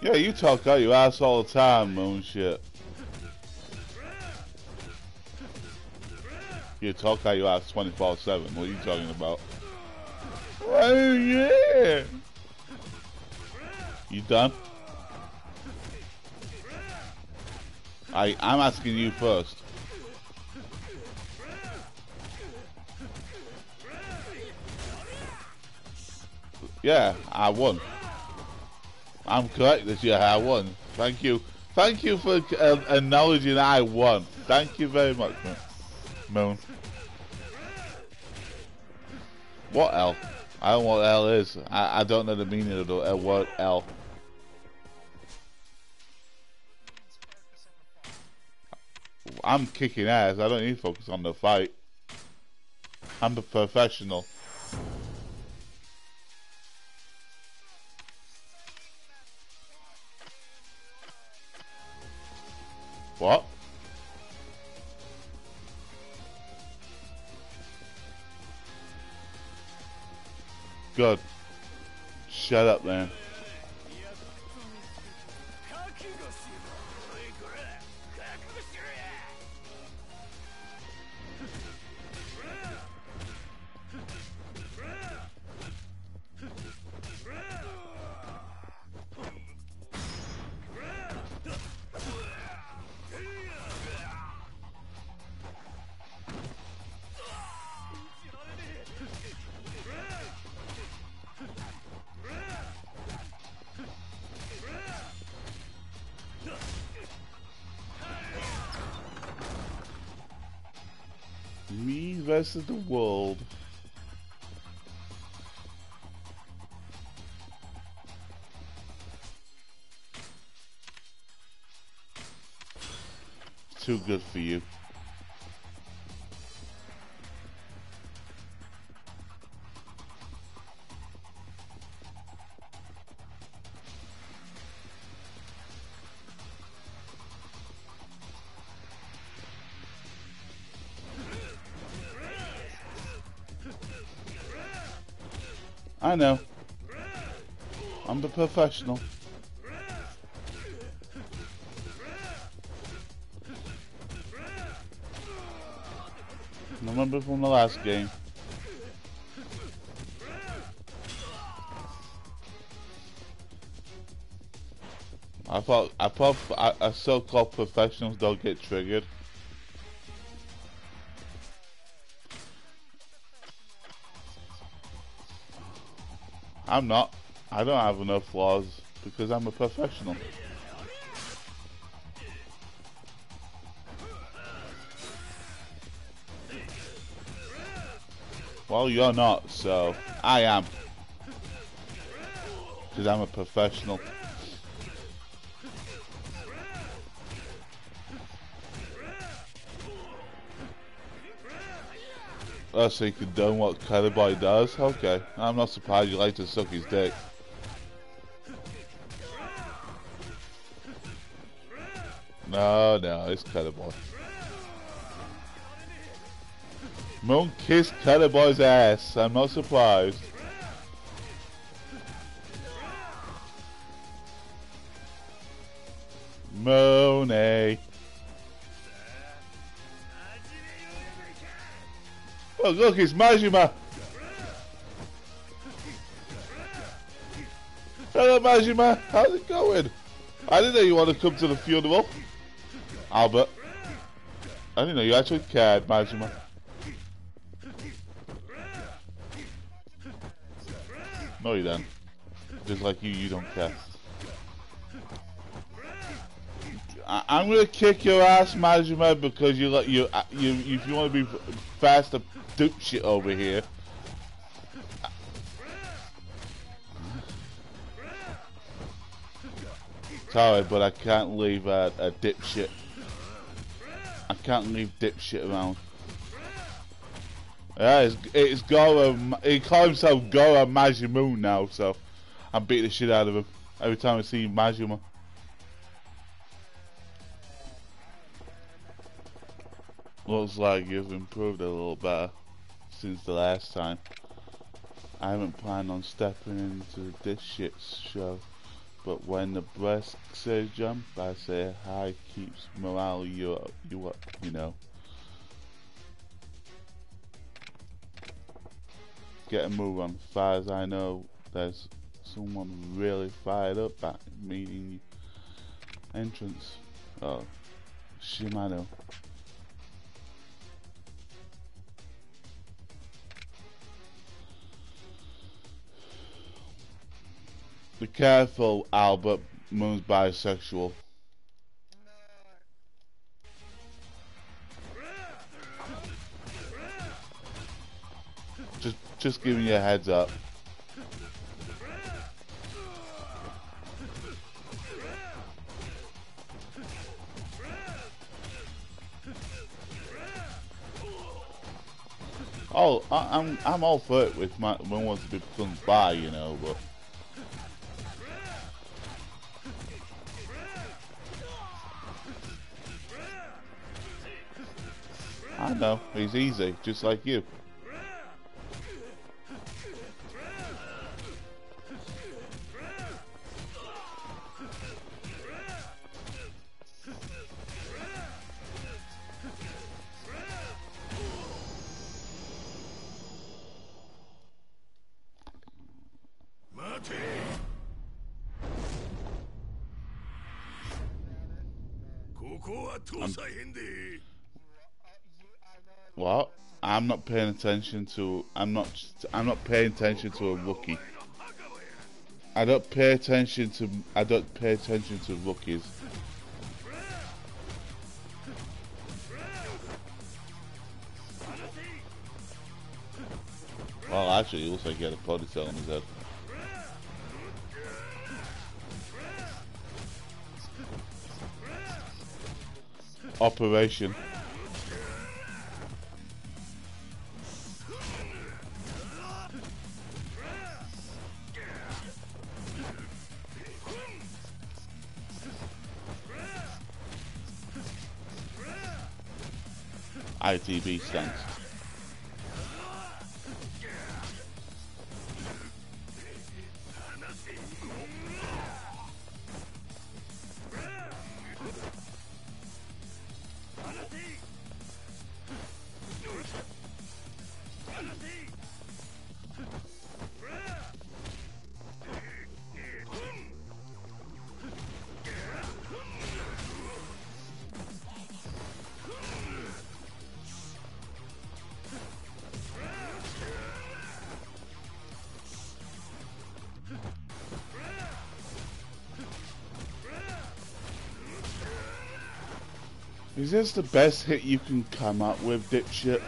Speaker 1: Yeah, you talk out your ass all the time, moon shit. You talk out you ass 24-7. What are you talking about? Oh, yeah. You done? I, I'm asking you first. Yeah, I won. I'm correct this year, I won. Thank you. Thank you for uh, acknowledging I won. Thank you very much, Moon. What L? I don't know what L is. I, I don't know the meaning of the uh, word L. I'm kicking ass. I don't need to focus on the fight. I'm a professional. What? Good. Shut up, man. this is the world. Too good for you. I know. I'm the professional. Remember from the last game. I thought I thought I, I so-called professionals don't get triggered. I'm not. I don't have enough flaws because I'm a professional. Well, you're not, so I am. Because I'm a professional. Oh, so you can do what Cannibal does? Okay. I'm not surprised you like to suck his dick. No, no, it's Cannibal. Moon kissed Cannibal's ass. I'm not surprised. Oh, look, it's Majima. Hello, Majima. How's it going? I didn't know you want to come to the funeral. Albert. I didn't know you actually cared, Majima. No, you don't. Just like you, you don't care. I am gonna kick your ass, Majima, because you you uh, you if you want to be fast to dupe shit over here. Sorry, but I can't leave a, a dipshit. I can't leave dipshit around. Yeah, it's, it's Goro. He calls himself Goro Majima now, so I'm beating the shit out of him every time I see Majima. Looks like you've improved a little better since the last time. I haven't planned on stepping into this shit show, but when the breast says jump, I say hi keeps morale you up, you up, you know. Get a move on. As far as I know, there's someone really fired up at meeting entrance. Oh, Shimano. Be careful, Albert. Moon's bisexual. Just, just giving you a heads up. Oh, I, I'm I'm all for it with my when wants to be become bi, you know, but. I know, he's easy, just like you. Paying attention to. I'm not. I'm not paying attention to a rookie. I don't pay attention to. I don't pay attention to rookies. Well, actually, he looks like he had a ponytail on his head.
Speaker 10: operation. ITB stance. Is this the best hit you can come up with, dipshit?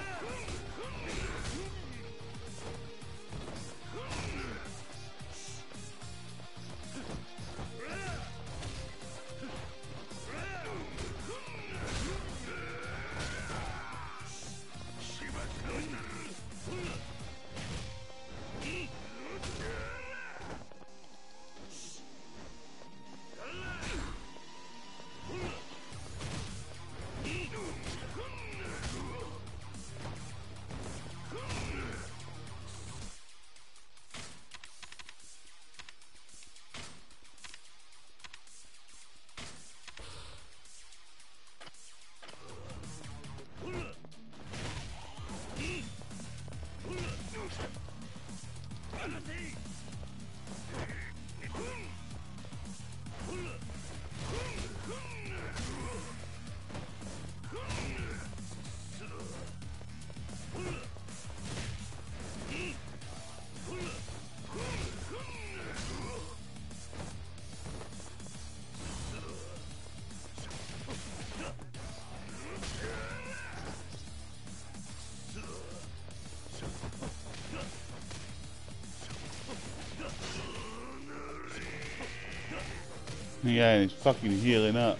Speaker 10: Yeah, he's fucking healing up.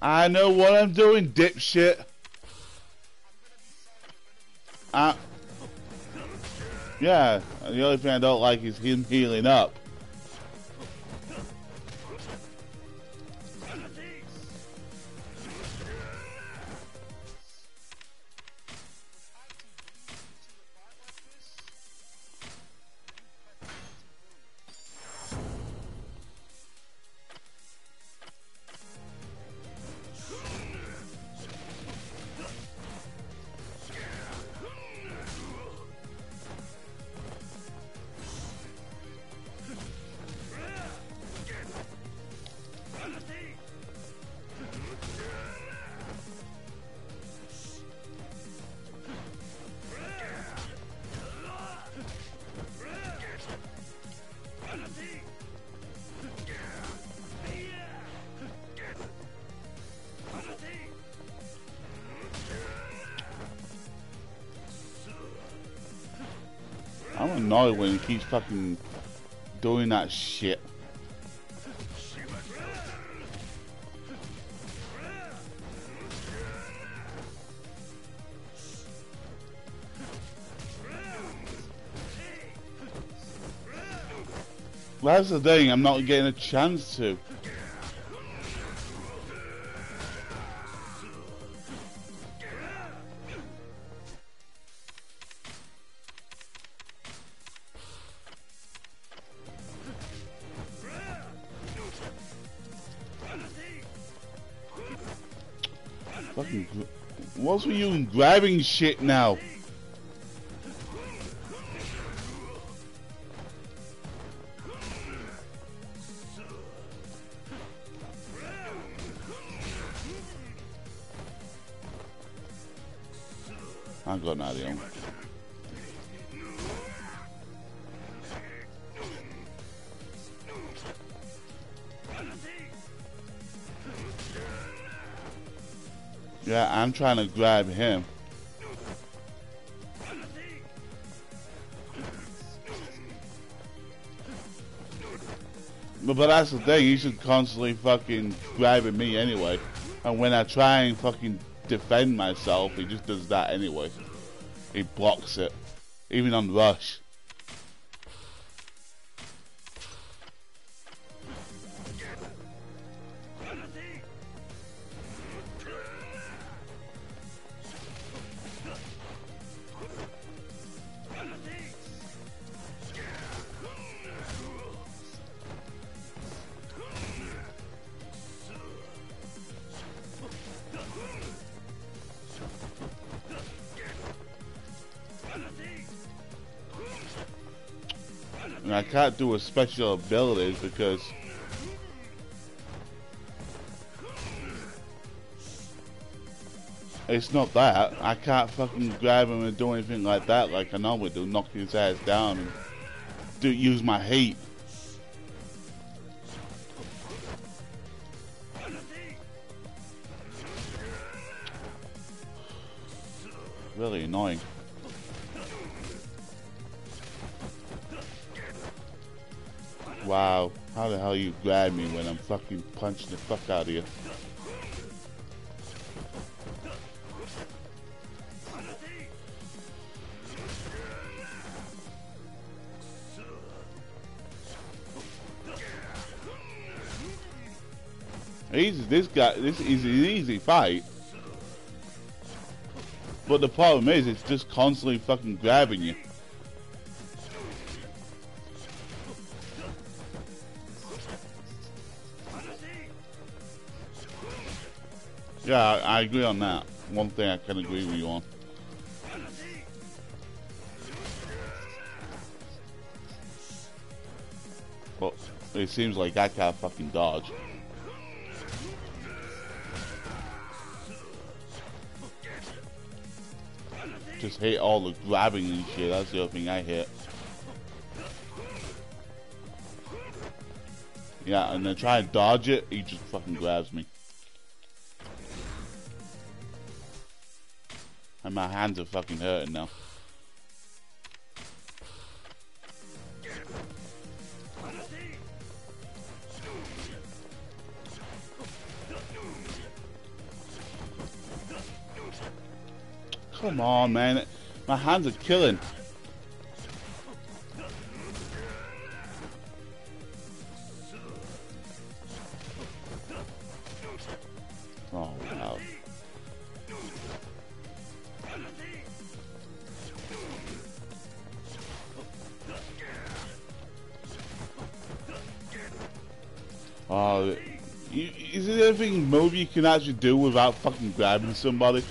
Speaker 10: I know what I'm doing, dipshit. Uh, yeah, the only thing I don't like is him healing up. Keeps fucking doing that shit. That's the thing, I'm not getting a chance to. What's with you grabbing shit now? Trying to grab him.
Speaker 1: But, but that's the thing, he's just constantly fucking grabbing me anyway. And when I try and fucking defend myself, he just does that anyway. He blocks it. Even on rush. Can't do a special abilities because it's not that. I can't fucking grab him and do anything like that like I normally do, knock his ass down and do use my hate. Really annoying. Grab me when I'm fucking punching the fuck out of you? Easy, this guy, this is an easy fight. But the problem is, it's just constantly fucking grabbing you. Yeah, I, I agree on that. One thing I can agree with you on. But it seems like I can't fucking dodge. Just hate all the grabbing and shit. That's the other thing I hit. Yeah, and then try and dodge it, he just fucking grabs me. My hands are fucking hurting now. Come on, man. My hands are killing. Can actually do without fucking grabbing somebody?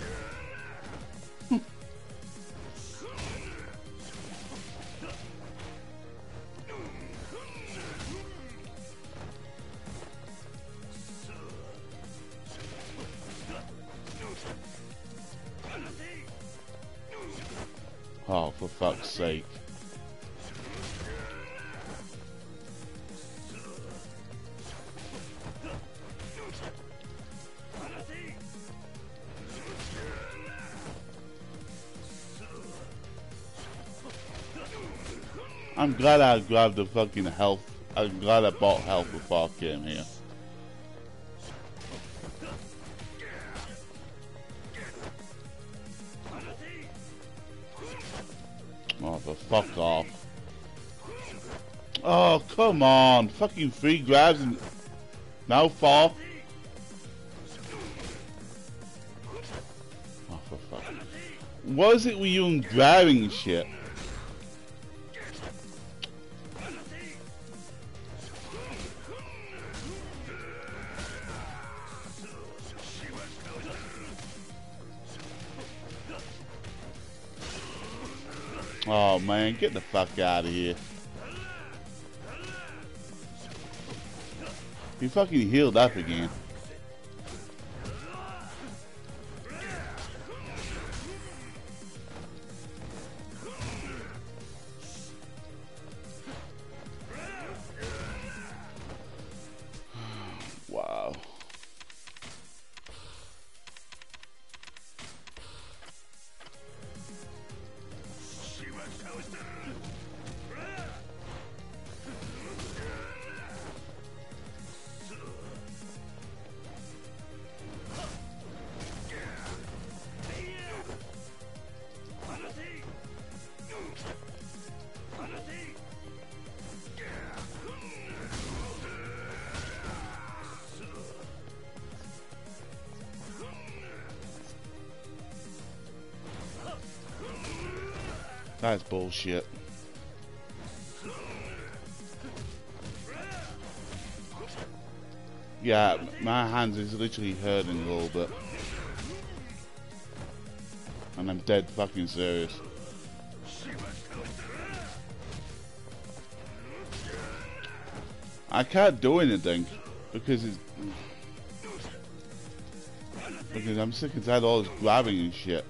Speaker 1: Glad I grabbed the fucking health. I'm glad I bought health before I came here. Oh, for fuck off. Oh, come on. Fucking three grabs and now fall. Oh. What is it with you and grabbing shit? Man, get the fuck out of here. He fucking healed up again. That's bullshit. Yeah, my hands is literally hurting a little bit. And I'm dead fucking serious. I can't do anything because it's because I'm sick and tired of all this grabbing and shit.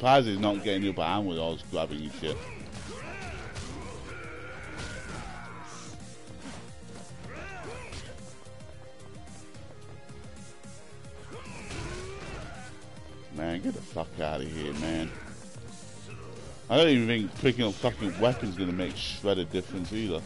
Speaker 1: Surprised he's not getting up arm with all this grabbing and shit. Man, get the fuck out of here, man. I don't even think picking up fucking weapons is gonna make shred of difference either.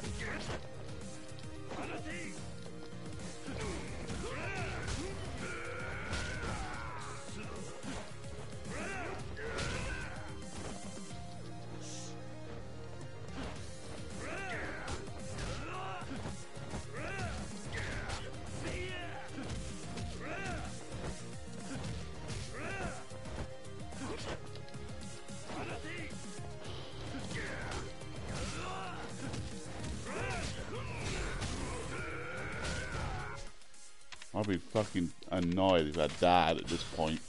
Speaker 1: I died at this point.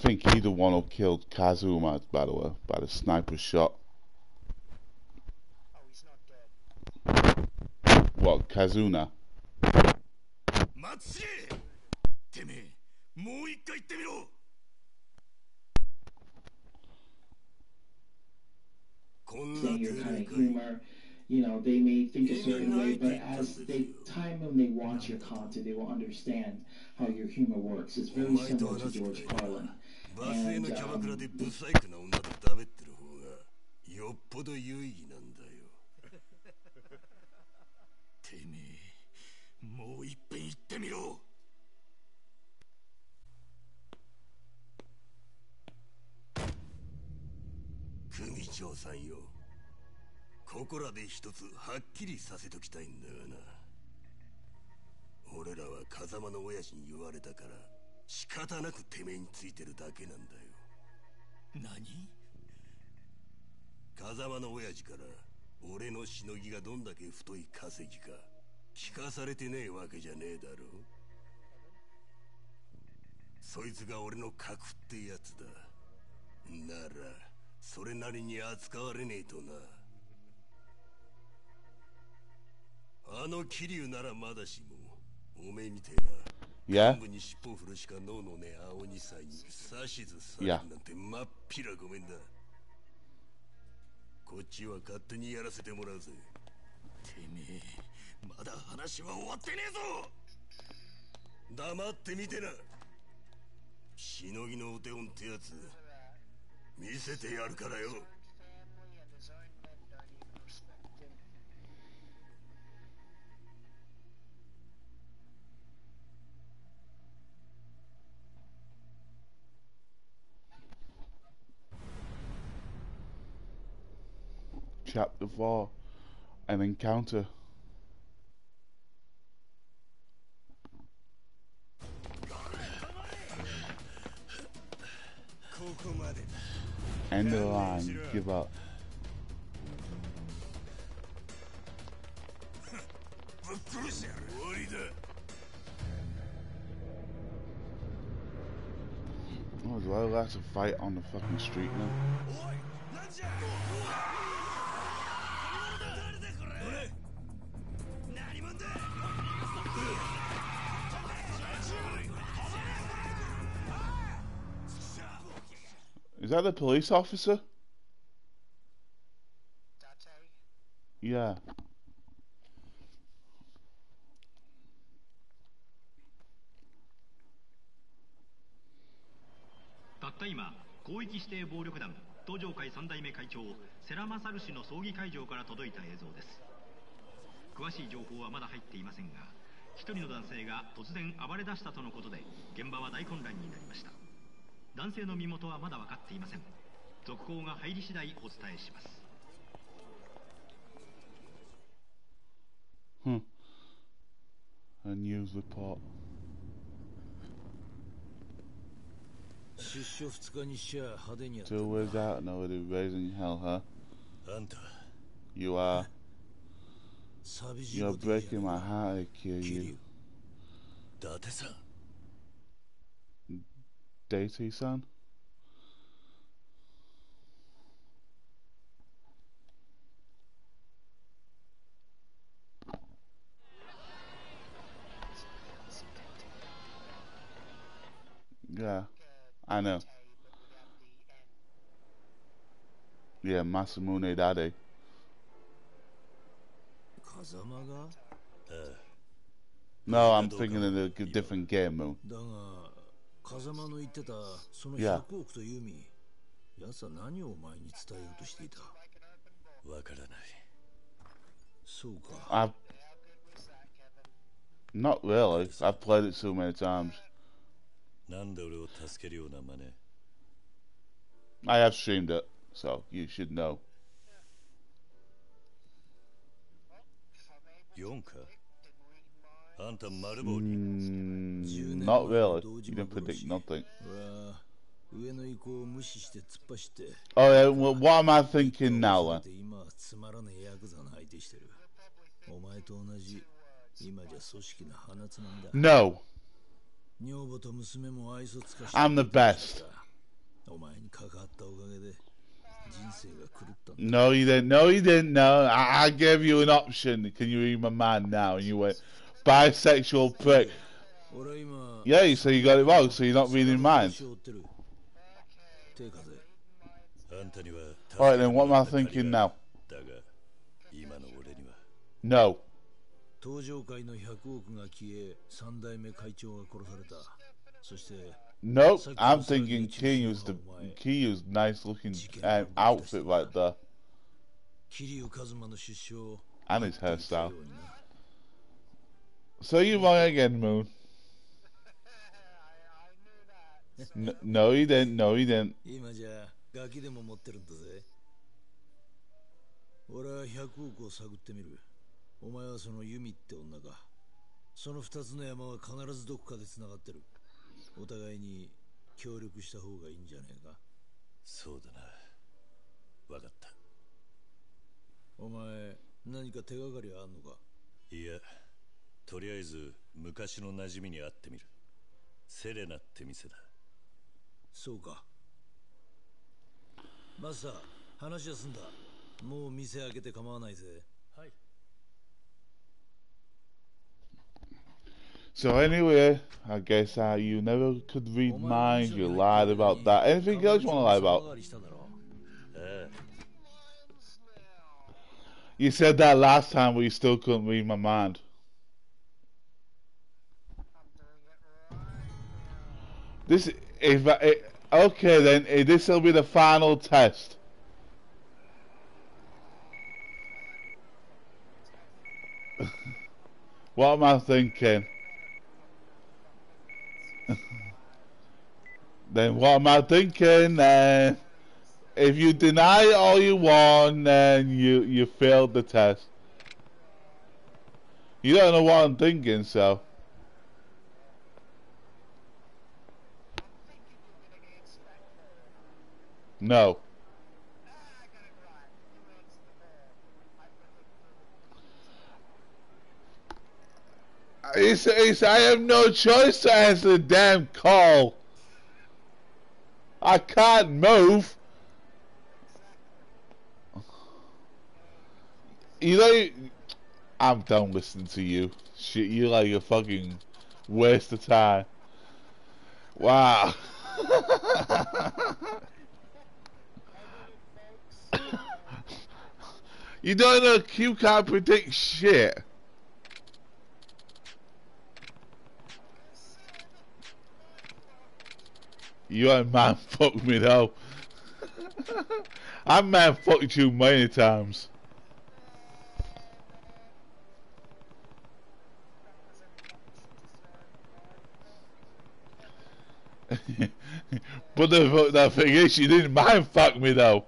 Speaker 1: think he the one who killed Kazuma, by the way, by the sniper shot.
Speaker 10: Oh, he's not dead. What, Kazuna?
Speaker 2: Say your kind of humor. You know, they may think a certain way, but as they time when they watch your content, they will understand. Humor works. It's very similar to George Carlin.
Speaker 6: バスへのキャバクラでブサイクな女とダベってる方がよっぽど有意義なんだよ
Speaker 10: てめえもう一遍言ってみろ
Speaker 6: 組長さんよここらで一つはっきりさせときたいんだがな俺らは風間の親父に言われたから仕方なくてめえについてるだけなんだよ。
Speaker 10: 何？
Speaker 6: 風間の親父から俺のしのぎがどんだけ太い稼ぎか聞かされてねえわけじゃねえだろ。そいつが俺の核ってやつだ。ならそれなりに扱われねえとな。あの桐生ならまだしもおめえみてえな。
Speaker 1: Yeah?
Speaker 6: 幹部に尻尾を振るしか脳のねえ青二歳に指図されるなんてまっぴらごめんだこっちは勝手にやらせてもらうぜ。
Speaker 10: てめえまだ話は終わってねえぞ。
Speaker 6: 黙ってみてな。しのぎのお手本ってやつ見せてやるからよ
Speaker 1: Chapter 4 An Encounter. End the line, give up. Oh, do I have to fight on the fucking street now? Is that the police officer? Yeah.
Speaker 16: たった今広域指定暴力団東上会三代目会長世良勝氏の葬儀会場から届いた映像です詳しい情報はまだ入っていませんが一人の男性が突然暴れ出したとのことで現場は大混乱になりました男性の身元はまだ分かっていません続報が入り次第お伝えします
Speaker 1: Hmm. A news report.
Speaker 17: 出所2日にしちゃ派手にやった
Speaker 1: Two words out, nobody raising hell, huh?
Speaker 17: あんた
Speaker 1: You are. You're breaking my heart to kill you.
Speaker 17: 伊達さん
Speaker 1: Deity-san Yeah, I know. Yeah, Masamune
Speaker 17: Dade.
Speaker 1: No, I'm thinking of a different game, Moon.
Speaker 17: 風間の言ってたその
Speaker 1: Yeah.
Speaker 17: 100億とユミ奴は何をお前に伝えようとしていた
Speaker 9: わからない
Speaker 17: そうか
Speaker 1: I've not really. I've played it so many times.
Speaker 9: なんで俺を助けるような真似
Speaker 1: I have streamed it, so you should know.
Speaker 9: 4か
Speaker 1: Mm, not really. You didn't predict nothing. Oh, yeah, well, what am I thinking now then? No. I'm the best. No, you didn't. No, you didn't. No, I, I gave you an option. Can you read my mind now? And you went, bisexual prick. Yeah, so you got it wrong, so you're not reading mine. Alright then, what am I thinking now? No.
Speaker 17: 東城会の100億が消え、3代目会長が殺された。そして
Speaker 1: Nope, I'm thinking Kiryu's the Kiyu's nice looking um, outfit right there. And his hairstyle. So you wrong again, Moon. No, no, you didn't. No, you didn't.
Speaker 17: 今じゃガキでも持ってるんだぜ。俺は100億を探ってみる。お前はそのユミって女か。その二つの山は必ずどこかで繋がってる。お互いに協力した方がいいんじゃねえか。
Speaker 9: そうだな。わかった。
Speaker 17: お前何か手がかりあんのか？
Speaker 9: いやとりあえず昔の馴染みに会ってみるセレナって店だ
Speaker 17: そうかマスター話は済んだもう店開けて構わないぜ
Speaker 11: はい
Speaker 1: So anyway, I guess uh, you never could read minds. You lied about that. Anything else you want to lie about? You said that last time, but you still couldn't read my mind. This, if I, eh, okay, then eh, this will be the final test. what am I thinking? then what am I thinking? Then if you deny all you want, then you you failed the test. You don't know what I'm thinking, so. No. It's, I have no choice to answer the damn call. I can't move. You know, I'm done listening to you. Shit, you like a fucking waste of time. Wow. you don't know you can't predict shit. You ain't man fucked me though. I man fucked you many times. but the, the thing is, you didn't mind fuck me though.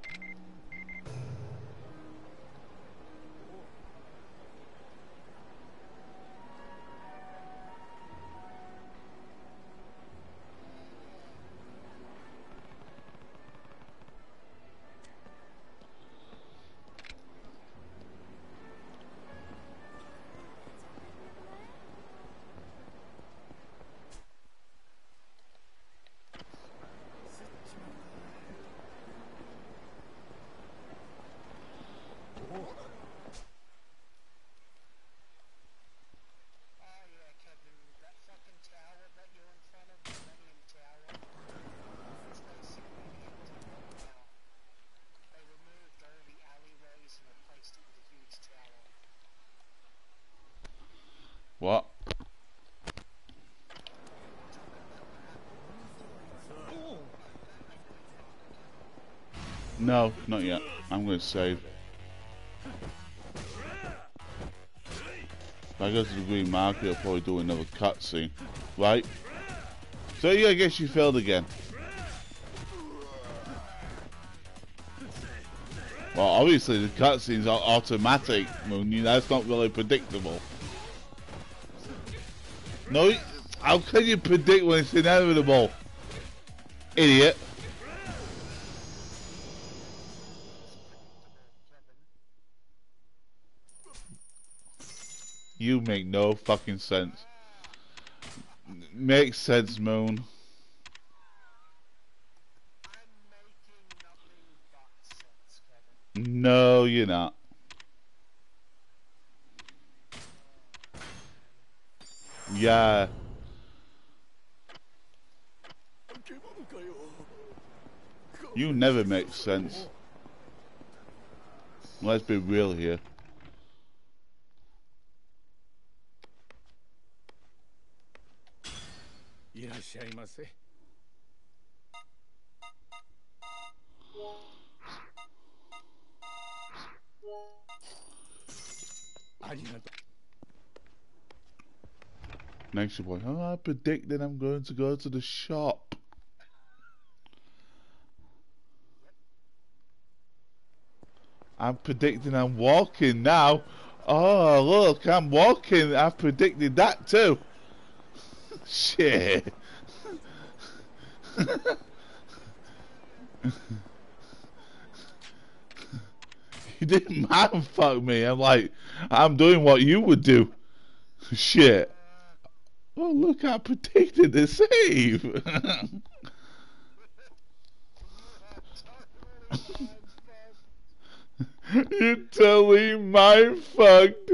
Speaker 1: Save. If I go to the green market, I'll probably do another cutscene. Right? So yeah, I guess you failed again. Well, obviously the cutscenes are automatic. That's not really predictable. No, how can you predict when it's inevitable? Idiot. Make no fucking sense. Makes sense, Moon. No, you're not. Yeah. You never make sense. Let's be real here. Next boy, oh, I predicted I'm going to go to the shop. I'm predicting I'm walking now. Oh, look, I'm walking. I've predicted that too. Shit. you didn't mind fuck me. I'm like, I'm doing what you would do. Shit. Oh, look, I predicted the save. You're totally mind fucked.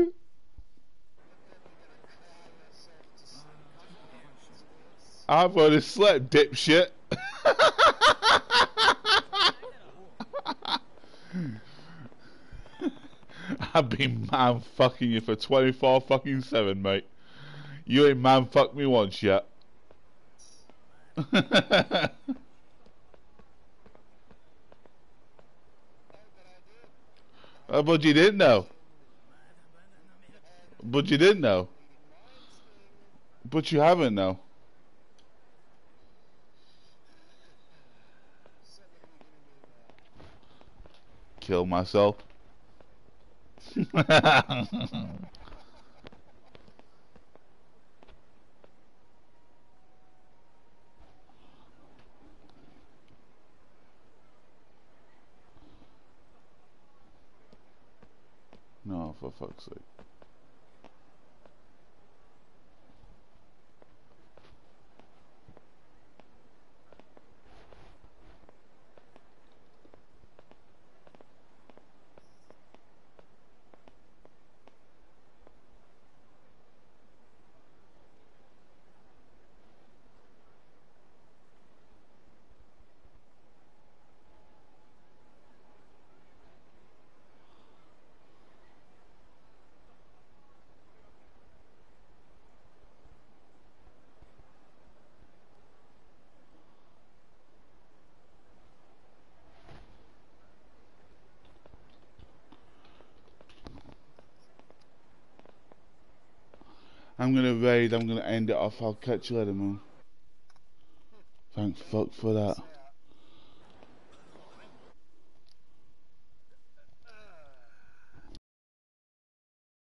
Speaker 1: I've already slept, dipshit. I've been man fucking you for 24 fucking 7, mate. You ain't man fucked me once yet. uh, but you didn't know. But you didn't know. But you haven't know. Kill myself. No, for fuck's sake. I'm gonna raid, I'm gonna end it off. I'll catch you later, man. Thanks fuck for that.